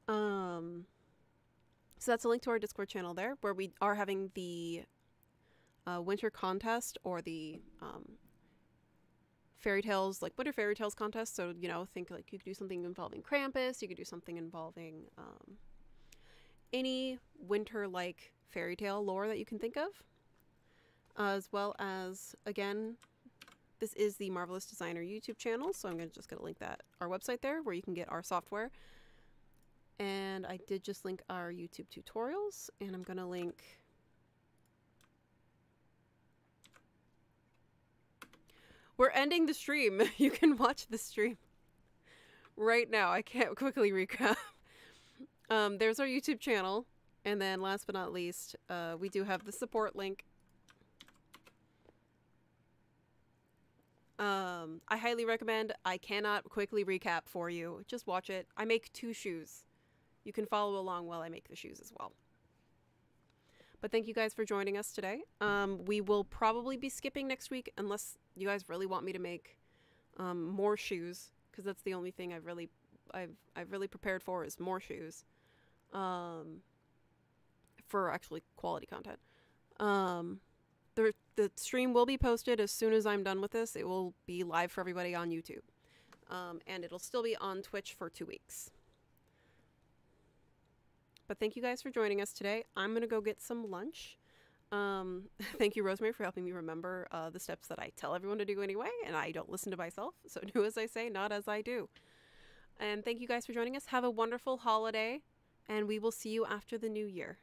Um, so that's a link to our Discord channel there, where we are having the uh, winter contest or the um, fairy tales, like winter fairy tales contest. So, you know, think like you could do something involving Krampus, you could do something involving um, any winter like fairy tale lore that you can think of. As well as, again, this is the Marvelous Designer YouTube channel. So I'm gonna, just going to link that, our website there where you can get our software. And I did just link our YouTube tutorials and I'm going to link We're ending the stream. You can watch the stream right now. I can't quickly recap. Um, there's our YouTube channel. And then last but not least, uh, we do have the support link. Um, I highly recommend. I cannot quickly recap for you. Just watch it. I make two shoes. You can follow along while I make the shoes as well. But thank you guys for joining us today. Um, we will probably be skipping next week unless you guys really want me to make um, more shoes because that's the only thing I've really I've I've really prepared for is more shoes. Um, for actually quality content. Um, the the stream will be posted as soon as I'm done with this. It will be live for everybody on YouTube. Um, and it'll still be on Twitch for two weeks. But thank you guys for joining us today. I'm going to go get some lunch. Um, thank you, Rosemary, for helping me remember uh, the steps that I tell everyone to do anyway, and I don't listen to myself. So do as I say, not as I do. And thank you guys for joining us. Have a wonderful holiday, and we will see you after the new year.